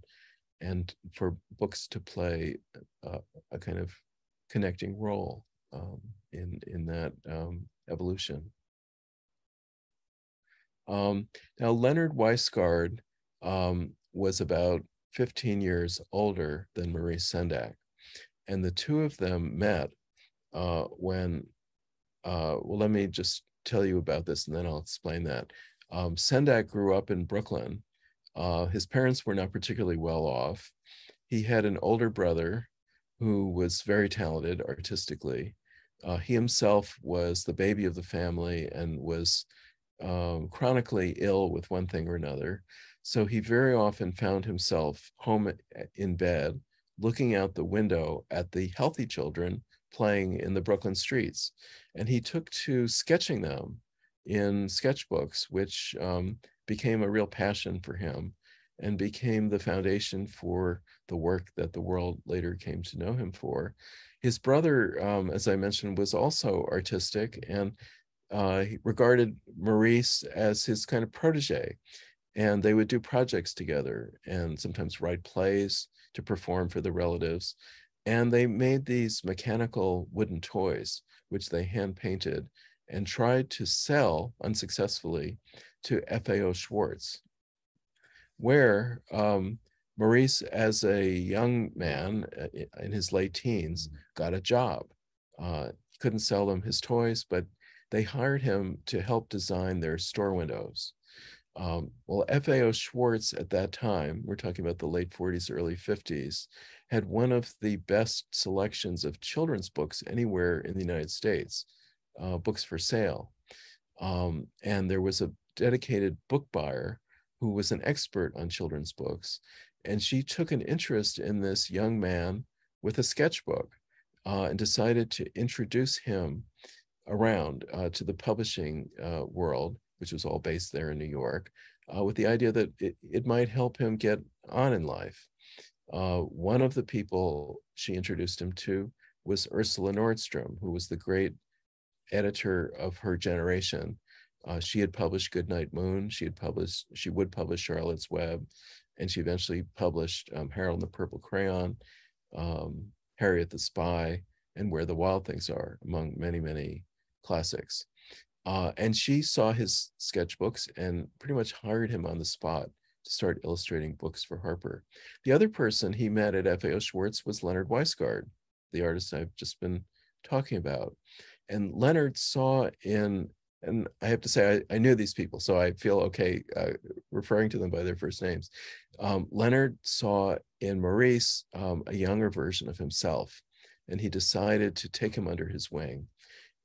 and for books to play uh, a kind of connecting role um, in in that um, evolution. Um, now Leonard Weisgard um, was about 15 years older than Maurice Sendak, and the two of them met uh, when. Uh, well, let me just tell you about this, and then I'll explain that. Um, Sendak grew up in Brooklyn. Uh, his parents were not particularly well off. He had an older brother who was very talented artistically. Uh, he himself was the baby of the family and was um, chronically ill with one thing or another. So he very often found himself home in bed, looking out the window at the healthy children playing in the Brooklyn streets. And he took to sketching them in sketchbooks, which um, became a real passion for him and became the foundation for the work that the world later came to know him for. His brother, um, as I mentioned, was also artistic and uh, regarded Maurice as his kind of protege. And they would do projects together and sometimes write plays to perform for the relatives. And they made these mechanical wooden toys, which they hand painted and tried to sell unsuccessfully to FAO Schwarz, where um, Maurice, as a young man uh, in his late teens, got a job. Uh, he couldn't sell them his toys, but they hired him to help design their store windows. Um, well, FAO Schwarz at that time, we're talking about the late 40s, early 50s, had one of the best selections of children's books anywhere in the United States, uh, books for sale. Um, and there was a dedicated book buyer who was an expert on children's books. And she took an interest in this young man with a sketchbook uh, and decided to introduce him around uh, to the publishing uh, world, which was all based there in New York, uh, with the idea that it, it might help him get on in life. Uh, one of the people she introduced him to was Ursula Nordstrom, who was the great editor of her generation. Uh, she had published Goodnight Moon. She had published, she would publish Charlotte's Web, and she eventually published um, Harold and the Purple Crayon, um, Harriet the Spy, and Where the Wild Things Are, among many, many classics. Uh, and she saw his sketchbooks and pretty much hired him on the spot to start illustrating books for Harper. The other person he met at FAO Schwarz was Leonard Weisgard, the artist I've just been talking about. And Leonard saw in, and I have to say, I, I knew these people, so I feel okay uh, referring to them by their first names. Um, Leonard saw in Maurice um, a younger version of himself, and he decided to take him under his wing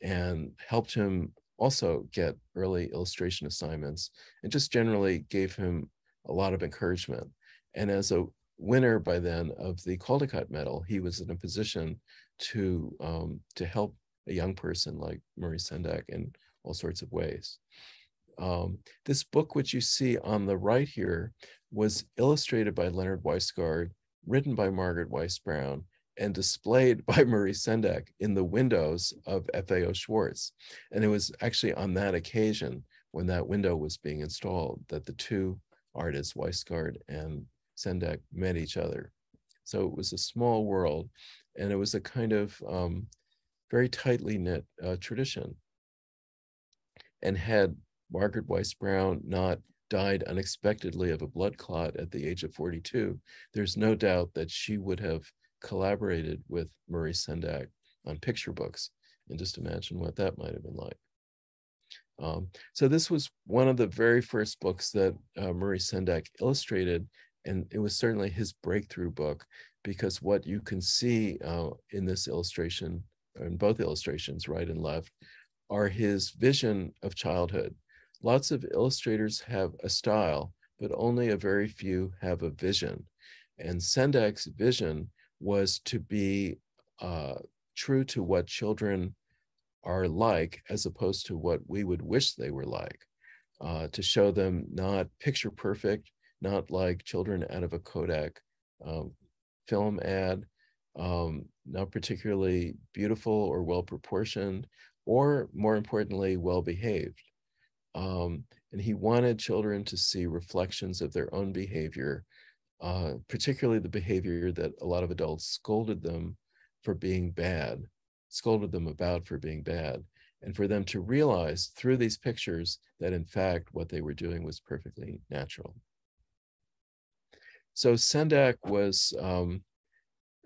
and helped him also get early illustration assignments and just generally gave him a lot of encouragement. And as a winner by then of the Caldecott Medal, he was in a position to um, to help a young person like Maurice Sendak in all sorts of ways. Um, this book, which you see on the right here, was illustrated by Leonard Weisgard, written by Margaret Wise Brown, and displayed by Maurice Sendak in the windows of FAO Schwarz. And it was actually on that occasion when that window was being installed that the two artists, Weisgard and Sendak, met each other. So it was a small world and it was a kind of um, very tightly knit uh, tradition. And had Margaret Wise Brown not died unexpectedly of a blood clot at the age of 42, there's no doubt that she would have collaborated with Maurice Sendak on picture books. And just imagine what that might have been like. Um, so this was one of the very first books that uh, Maurice Sendak illustrated, and it was certainly his breakthrough book because what you can see uh, in this illustration, in both illustrations, right and left, are his vision of childhood. Lots of illustrators have a style, but only a very few have a vision. And Sendak's vision was to be uh, true to what children are like as opposed to what we would wish they were like, uh, to show them not picture perfect, not like children out of a Kodak um, film ad, um, not particularly beautiful or well proportioned, or more importantly, well behaved. Um, and he wanted children to see reflections of their own behavior uh, particularly the behavior that a lot of adults scolded them for being bad, scolded them about for being bad, and for them to realize through these pictures that in fact what they were doing was perfectly natural. So Sendak was um,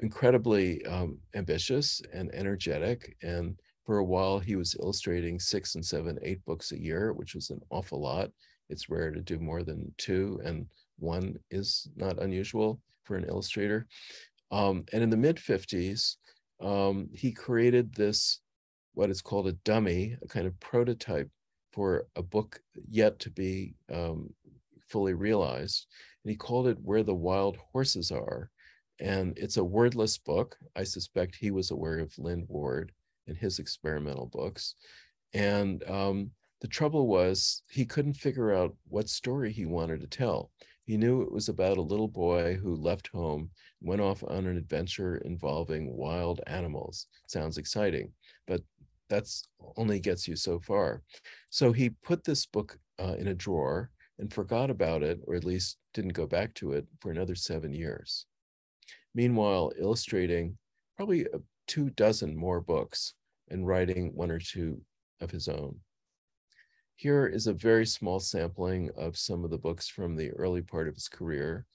incredibly um, ambitious and energetic. And for a while, he was illustrating six and seven, eight books a year, which was an awful lot. It's rare to do more than two, and one is not unusual for an illustrator. Um, and in the mid 50s, um, he created this, what is called a dummy, a kind of prototype for a book yet to be um, fully realized. And he called it Where the Wild Horses Are. And it's a wordless book. I suspect he was aware of Lynd Ward and his experimental books. And um, the trouble was he couldn't figure out what story he wanted to tell. He knew it was about a little boy who left home, went off on an adventure involving wild animals. Sounds exciting, but that's only gets you so far. So he put this book uh, in a drawer and forgot about it, or at least didn't go back to it for another seven years. Meanwhile, illustrating probably two dozen more books and writing one or two of his own. Here is a very small sampling of some of the books from the early part of his career.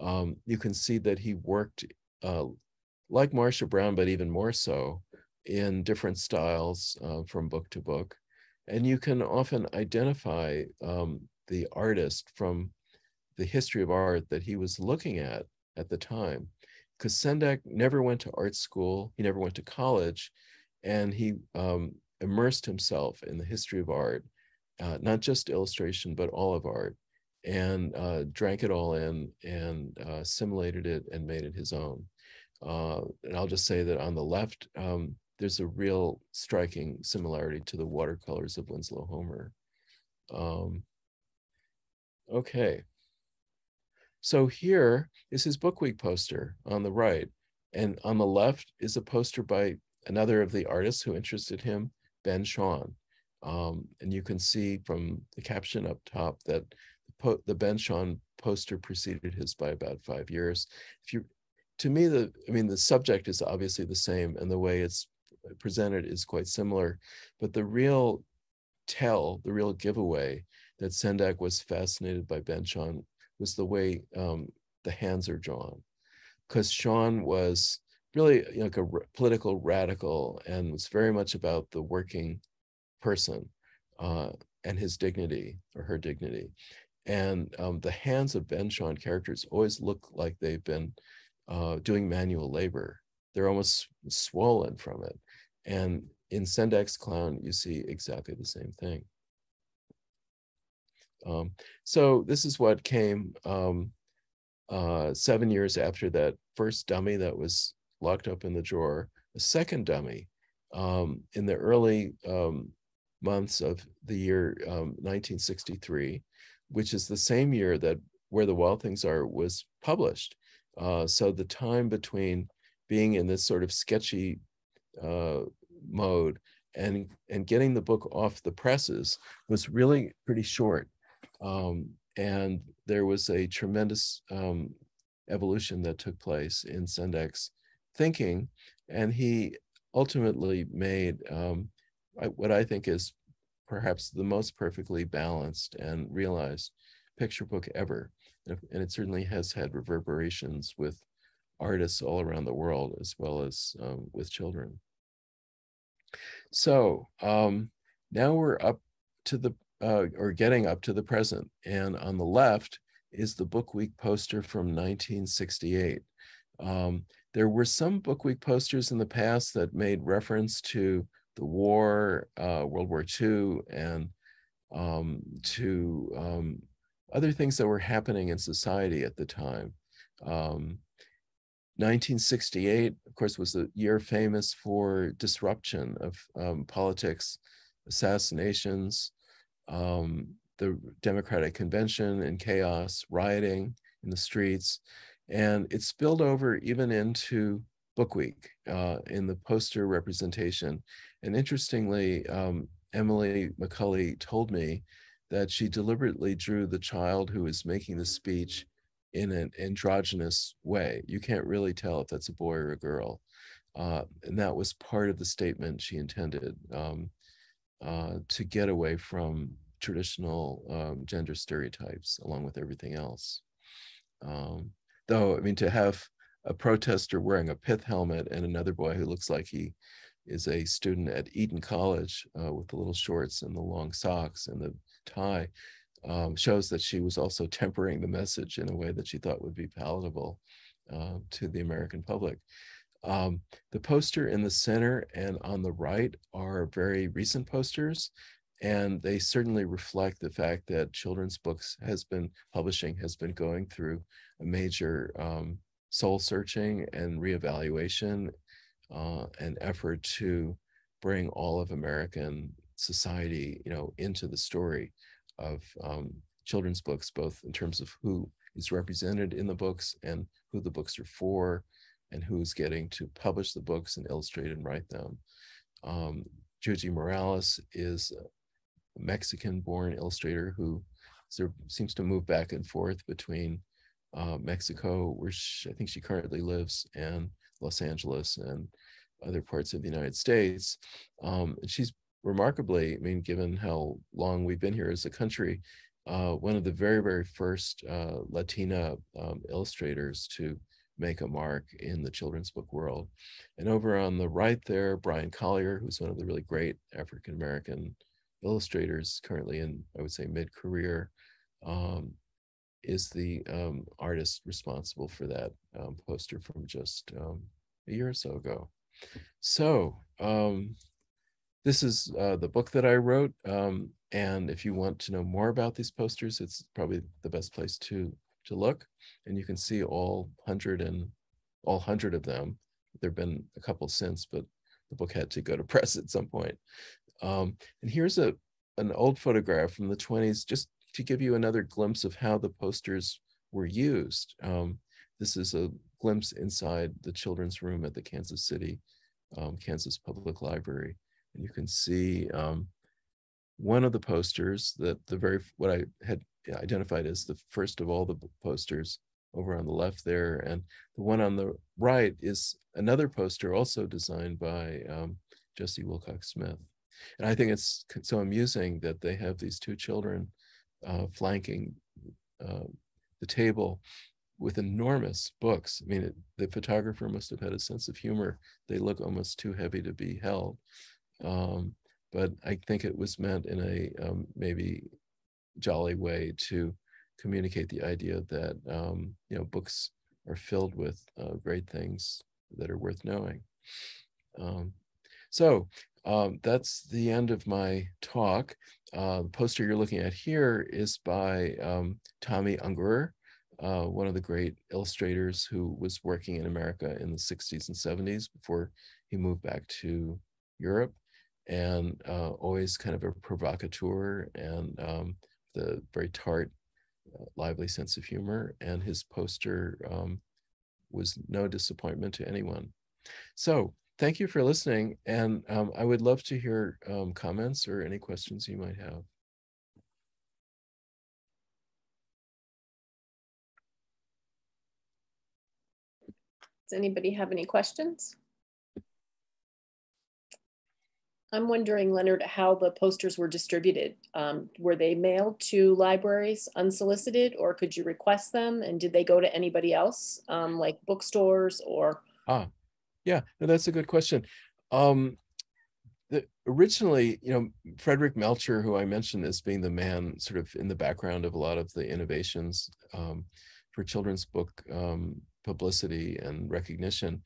Um, you can see that he worked uh, like Marcia Brown, but even more so in different styles uh, from book to book. And you can often identify um, the artist from the history of art that he was looking at at the time. Because Sendak never went to art school, he never went to college, and he um, immersed himself in the history of art uh, not just illustration, but all of art, and uh, drank it all in and uh, assimilated it and made it his own. Uh, and I'll just say that on the left, um, there's a real striking similarity to the watercolors of Winslow Homer. Um, okay. So here is his book week poster on the right. And on the left is a poster by another of the artists who interested him, Ben Shahn. Um, and you can see from the caption up top that the, the Ben Shahn poster preceded his by about five years. If you, to me, the I mean, the subject is obviously the same, and the way it's presented is quite similar, but the real tell, the real giveaway that Sendak was fascinated by Ben Shahn was the way um, the hands are drawn, because Shahn was really you know, like a political radical and was very much about the working person uh, and his dignity or her dignity. And um, the hands of Ben Shahn characters always look like they've been uh, doing manual labor. They're almost swollen from it. And in Sendak's Clown, you see exactly the same thing. Um, so this is what came um, uh, seven years after that first dummy that was locked up in the drawer, a second dummy um, in the early um, months of the year um, 1963, which is the same year that Where the Wild Things Are was published. Uh, so the time between being in this sort of sketchy uh, mode and and getting the book off the presses was really pretty short. Um, and there was a tremendous um, evolution that took place in Sendak's thinking, and he ultimately made um, what I think is perhaps the most perfectly balanced and realized picture book ever. And it certainly has had reverberations with artists all around the world as well as um, with children. So um, now we're up to the, uh, or getting up to the present. And on the left is the Book Week poster from 1968. Um, there were some Book Week posters in the past that made reference to the war, uh, World War II, and um, to um, other things that were happening in society at the time. Um, 1968, of course, was the year famous for disruption of um, politics, assassinations, um, the Democratic Convention and chaos, rioting in the streets. And it spilled over even into Book Week uh, in the poster representation. And interestingly, um, Emily McCully told me that she deliberately drew the child who is making the speech in an androgynous way. You can't really tell if that's a boy or a girl. Uh, and that was part of the statement she intended um, uh, to get away from traditional um, gender stereotypes along with everything else. Um, though, I mean, to have a protester wearing a pith helmet and another boy who looks like he is a student at Eton College uh, with the little shorts and the long socks and the tie um, shows that she was also tempering the message in a way that she thought would be palatable uh, to the American public. Um, the poster in the center and on the right are very recent posters, and they certainly reflect the fact that children's books has been publishing has been going through a major um, soul searching and reevaluation uh, and effort to bring all of American society, you know, into the story of um, children's books, both in terms of who is represented in the books and who the books are for, and who's getting to publish the books and illustrate and write them. Um, Yuyi Morales is a Mexican-born illustrator who sort of seems to move back and forth between uh, Mexico, where she, I think she currently lives, and Los Angeles and other parts of the United States. Um, and she's remarkably, I mean, given how long we've been here as a country, uh, one of the very, very first uh, Latina um, illustrators to make a mark in the children's book world. And over on the right there, Bryan Collier, who's one of the really great African American illustrators currently in, I would say, mid career, um, is the um, artist responsible for that um, poster from just um, a year or so ago. So, um, this is uh, the book that I wrote. Um, and if you want to know more about these posters, it's probably the best place to to look. And you can see all hundred and all hundred of them. There've been a couple since, but the book had to go to press at some point. Um, and here's a an old photograph from the 20s, just to give you another glimpse of how the posters were used. Um, this is a glimpse inside the children's room at the Kansas City, um, Kansas Public Library. And you can see um, one of the posters that the very, what I had identified as the first of all the posters over on the left there. And the one on the right is another poster also designed by um, Jessie Willcox Smith. And I think it's so amusing that they have these two children uh, flanking uh, the table with enormous books. I mean, it, the photographer must have had a sense of humor. They look almost too heavy to be held. Um, but I think it was meant in a um, maybe jolly way to communicate the idea that um, you know books are filled with uh, great things that are worth knowing. Um, so um, that's the end of my talk. Uh, the poster you're looking at here is by um, Tomi Ungerer, uh, one of the great illustrators who was working in America in the 60s and 70s before he moved back to Europe and uh, always kind of a provocateur and um, the very tart, uh, lively sense of humor. And his poster um, was no disappointment to anyone. So thank you for listening. And um, I would love to hear um, comments or any questions you might have. Does anybody have any questions? I'm wondering, Leonard, how the posters were distributed. Um, were they mailed to libraries unsolicited, or could you request them? And did they go to anybody else, um, like bookstores or? Ah, yeah, no, that's a good question. Um, the, originally, you know, Frederick Melcher, who I mentioned as being the man sort of in the background of a lot of the innovations um, for children's book um, publicity and recognition,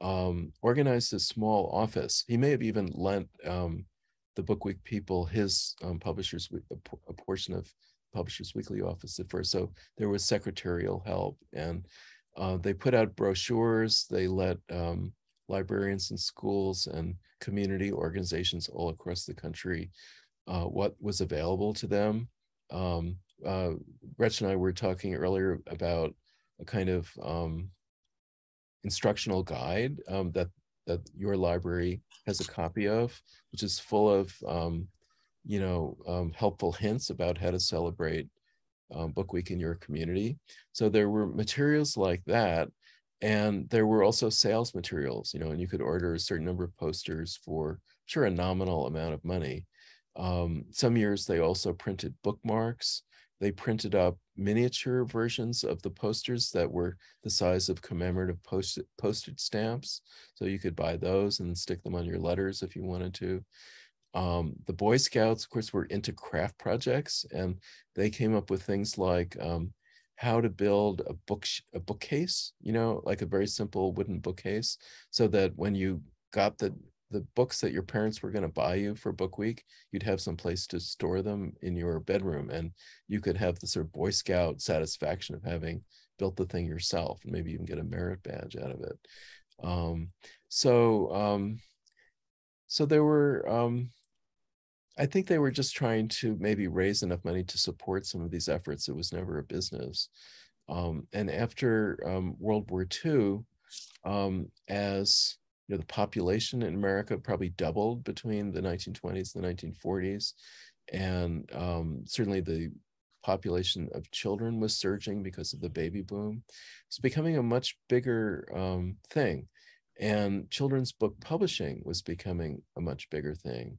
um, organized a small office. He may have even lent um, the Book Week people his um, publishers a, a, portion of Publishers Weekly office at first. So there was secretarial help, and uh, they put out brochures. They let um, librarians and schools and community organizations all across the country uh, what was available to them. Um, uh, Gretchen and I were talking earlier about a kind of um, instructional guide um, that that your library has a copy of, which is full of um, you know um, helpful hints about how to celebrate um, book week in your community. So there were materials like that. And there were also sales materials, you know, and you could order a certain number of posters for sure a nominal amount of money. Um, some years they also printed bookmarks. They printed up miniature versions of the posters that were the size of commemorative post postage stamps. So you could buy those and stick them on your letters if you wanted to. Um, the Boy Scouts, of course, were into craft projects, and they came up with things like um, how to build a book a bookcase, you know, like a very simple wooden bookcase, so that when you got the the books that your parents were going to buy you for book week you'd have some place to store them in your bedroom and you could have the sort of boy scout satisfaction of having built the thing yourself and maybe even get a merit badge out of it. Um, so um, so there were um, i think they were just trying to maybe raise enough money to support some of these efforts it was never a business um, and after um, world war ii um, as you know, the population in America probably doubled between the 1920s and the 1940s. And um, certainly the population of children was surging because of the baby boom. It's becoming a much bigger um, thing. And children's book publishing was becoming a much bigger thing.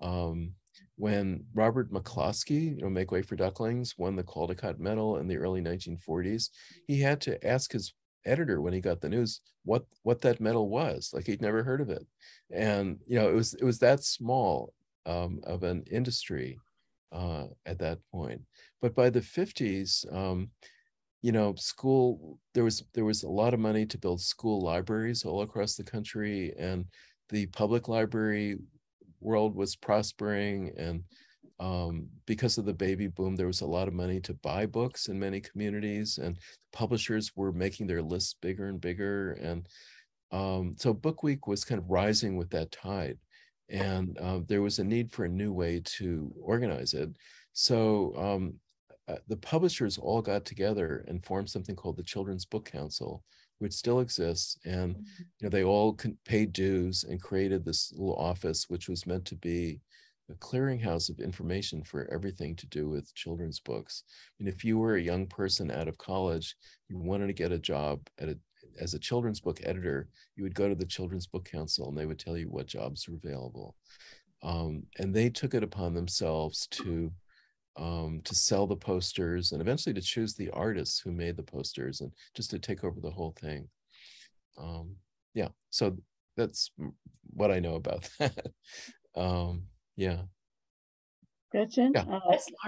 Um, when Robert McCloskey, you know, Make Way for Ducklings, won the Caldecott Medal in the early 1940s, he had to ask his editor when he got the news what what that medal was like he'd never heard of it. And you know it was it was that small um, of an industry uh, at that point. But by the 50s um, you know school there was there was a lot of money to build school libraries all across the country and the public library world was prospering and um, because of the baby boom, there was a lot of money to buy books in many communities, and publishers were making their lists bigger and bigger. And um, so Book Week was kind of rising with that tide. And uh, there was a need for a new way to organize it. So um, uh, the publishers all got together and formed something called the Children's Book Council, which still exists. And mm-hmm. you know, they all paid dues and created this little office, which was meant to be a clearinghouse of information for everything to do with children's books. And if you were a young person out of college, you wanted to get a job at a, as a children's book editor, you would go to the Children's Book Council and they would tell you what jobs were available. Um, and they took it upon themselves to um, to sell the posters and eventually to choose the artists who made the posters and just to take over the whole thing. Um, yeah, so that's what I know about that. um, yeah. Gretchen, yeah.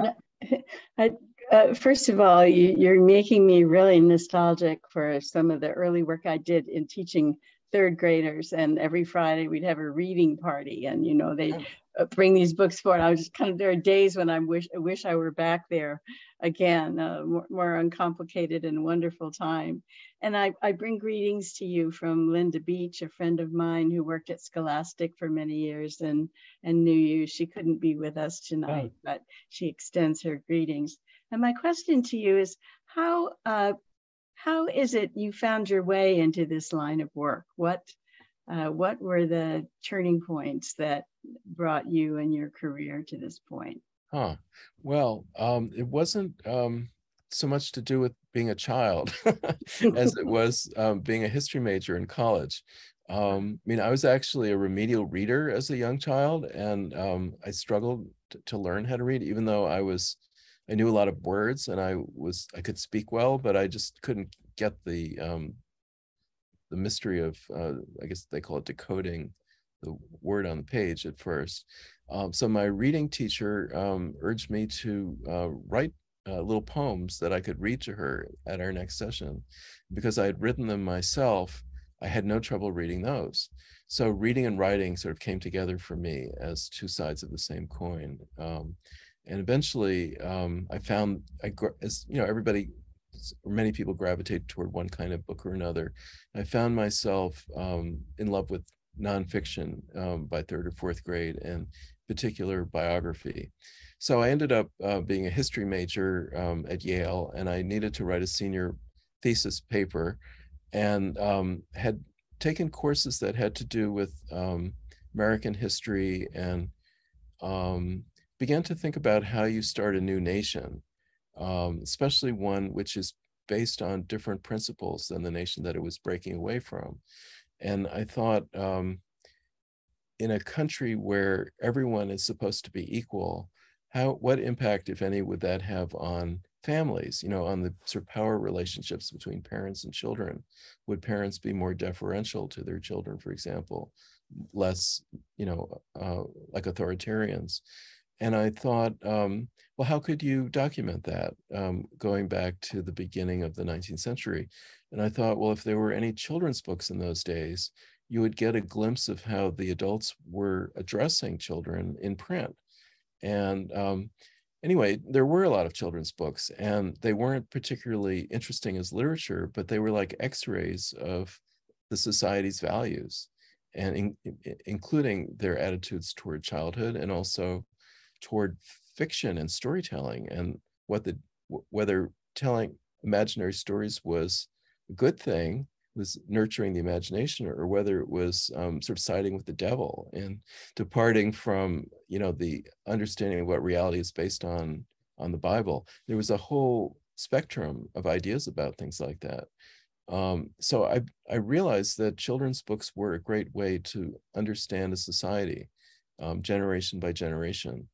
Uh, I, uh, first of all, you, are making me really nostalgic for some of the early work I did in teaching third graders. And every Friday we'd have a reading party, and you know they uh, bring these books forward. I was just kind of there are days when I wish I wish I were back there again, uh, more, more, uncomplicated and wonderful time. And I, I bring greetings to you from Linda Beach, a friend of mine who worked at Scholastic for many years and, and knew you. She couldn't be with us tonight, oh. but she extends her greetings. And my question to you is how, uh, how is it you found your way into this line of work? What, uh, what were the turning points that brought you and your career to this point? Huh. Well, um, it wasn't um, so much to do with being a child as it was um, being a history major in college. Um, I mean, I was actually a remedial reader as a young child, and um, I struggled to, to learn how to read, even though I was, I knew a lot of words and I was, I could speak well, but I just couldn't get the um, the mystery of, uh, I guess they call it decoding the word on the page at first. Um, so my reading teacher um, urged me to uh, write uh, little poems that I could read to her at our next session. Because I had written them myself, I had no trouble reading those. So reading and writing sort of came together for me as two sides of the same coin. Um, and eventually, um, I found, I, as you know, everybody, many people gravitate toward one kind of book or another. I found myself um, in love with nonfiction um, by third or fourth grade and particular biography. So I ended up uh, being a history major um, at Yale and I needed to write a senior thesis paper and um, had taken courses that had to do with um, American history and um, began to think about how you start a new nation. um, especially one which is based on different principles than the nation that it was breaking away from. And I thought, um, in a country where everyone is supposed to be equal, how what impact, if any, would that have on families? You know, on the sort of power relationships between parents and children. Would parents be more deferential to their children, for example, less, you know, uh, like authoritarians? And I thought, um, well, how could you document that um, going back to the beginning of the 19th century? And I thought, well, if there were any children's books in those days, you would get a glimpse of how the adults were addressing children in print. And um, anyway, there were a lot of children's books, and they weren't particularly interesting as literature, but they were like x rays of the society's values, and in, including their attitudes toward childhood and also toward fiction and storytelling, and what the whether telling imaginary stories was a good thing was nurturing the imagination or whether it was um, sort of siding with the devil and departing from you know the understanding of what reality is based on on the bible. There was a whole spectrum of ideas about things like that. Um, so I, I realized that children's books were a great way to understand a society um, generation by generation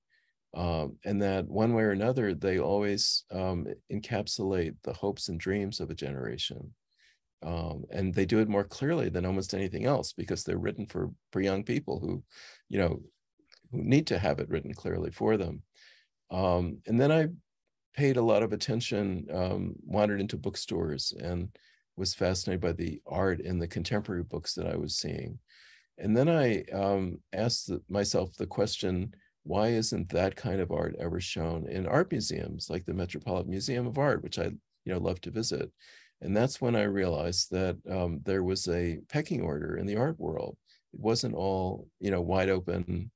um, and that one way or another they always um, encapsulate the hopes and dreams of a generation um, and they do it more clearly than almost anything else because they're written for for young people who you know who need to have it written clearly for them. Um, and then i paid a lot of attention um, wandered into bookstores and was fascinated by the art in the contemporary books that i was seeing. And then i um, asked myself the question why isn't that kind of art ever shown in art museums like the metropolitan museum of art which i you know love to visit and that's when I realized that um, there was a pecking order in the art world. It wasn't all, you know, wide open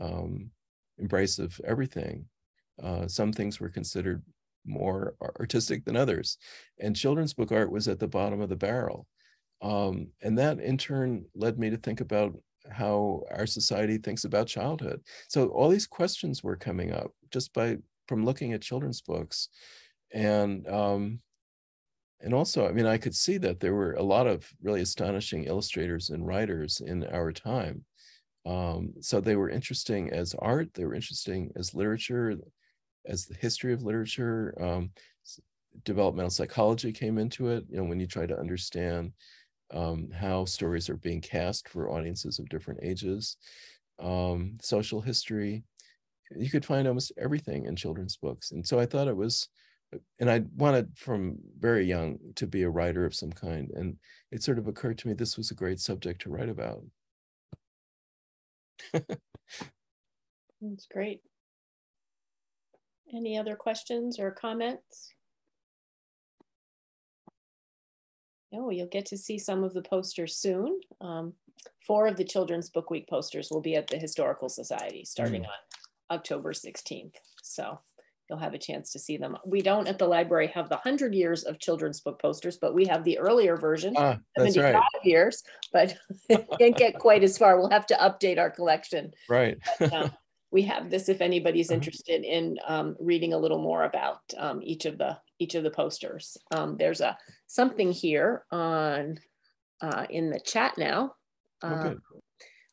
um, embrace of everything. Uh, some things were considered more artistic than others. And children's book art was at the bottom of the barrel. Um, and that in turn led me to think about how our society thinks about childhood. So all these questions were coming up just by from looking at children's books. And um, and also, I mean, I could see that there were a lot of really astonishing illustrators and writers in our time. Um, so they were interesting as art, they were interesting as literature, as the history of literature. Um, developmental psychology came into it, you know, when you try to understand um, how stories are being cast for audiences of different ages, um, social history. You could find almost everything in children's books. And so I thought it was and I wanted from very young to be a writer of some kind. And it sort of occurred to me this was a great subject to write about. That's great. Any other questions or comments? Oh, you'll get to see some of the posters soon. Um, four of the Children's Book Week posters will be at the Historical Society starting mm. on October 16th. So you'll have a chance to see them. We don't at the library have the 100 years of children's book posters, but we have the earlier version, ah, 75 right. years, but it can't get quite as far. We'll have to update our collection. Right. but, uh, we have this if anybody's uh-huh. interested in um, reading a little more about um, each of the each of the posters. Um, there's a something here on uh, in the chat now. Uh,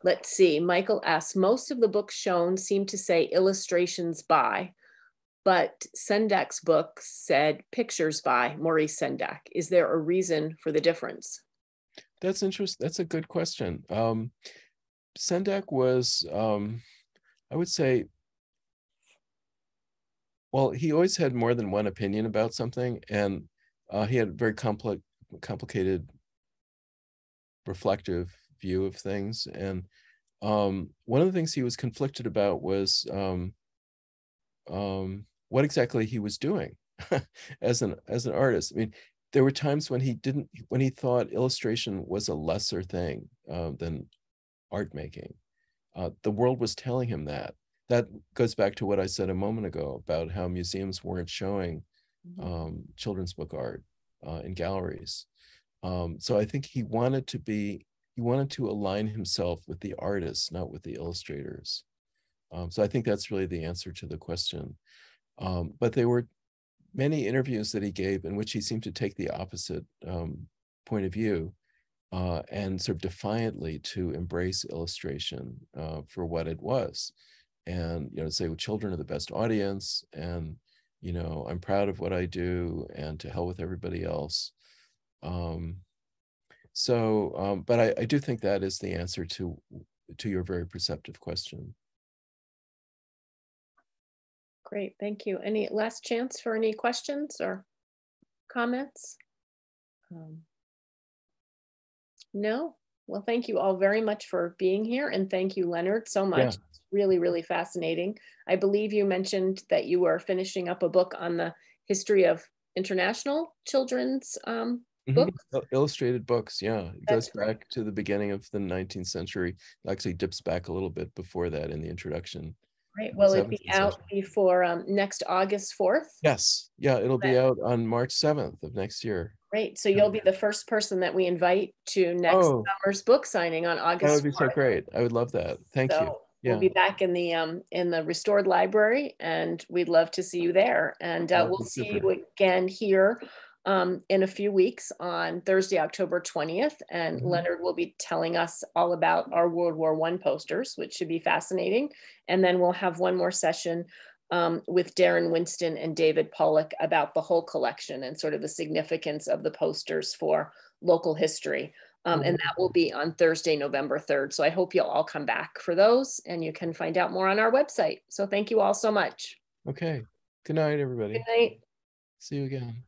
let's see. Michael asks, most of the books shown seem to say illustrations by but Sendak's book said pictures by Maurice Sendak. Is there a reason for the difference? That's interesting. That's a good question. Um, Sendak was, um, I would say, well, he always had more than one opinion about something, and uh, he had a very complex, complicated, reflective view of things. And um, one of the things he was conflicted about was um, um, what exactly he was doing as an as an artist. I mean, there were times when he didn't when he thought illustration was a lesser thing uh, than art making. Uh, the world was telling him that. That goes back to what I said a moment ago about how museums weren't showing mm-hmm. um, children's book art uh, in galleries. Um, so I think he wanted to be he wanted to align himself with the artists, not with the illustrators. Um, so I think that's really the answer to the question. Um, but there were many interviews that he gave in which he seemed to take the opposite um, point of view uh, and sort of defiantly to embrace illustration uh, for what it was. And, you know, say, well, children are the best audience and, you know, I'm proud of what I do and to hell with everybody else. Um, so, um, but I, I do think that is the answer to to your very perceptive question. Great, thank you. Any last chance for any questions or comments? Um, no? Well, thank you all very much for being here and thank you, Leonard, so much. Yeah. Really, really fascinating. I believe you mentioned that you were finishing up a book on the history of international children's um, mm-hmm. books. Illustrated books, yeah. It That's goes back to the beginning of the 19th century. It actually dips back a little bit before that in the introduction. Right. Will it be out before um, next August 4th? Yes. Yeah, it'll be out on March 7th of next year. Great. So you'll be the first person that we invite to next oh, summer's book signing on August. That would be 4th. so great. I would love that. Thank so you. Yeah. We'll be back in the um in the restored library, and we'd love to see you there. And uh, we'll see super. you again here um, in a few weeks on Thursday, October 20th. And mm-hmm. Leonard will be telling us all about our World War One posters, which should be fascinating. And then we'll have one more session um, with Darren Winston and David Pollock about the whole collection and sort of the significance of the posters for local history. Um, mm-hmm. And that will be on Thursday, November 3rd. So I hope you'll all come back for those and you can find out more on our website. So thank you all so much. Okay. Good night, everybody. Good night. See you again.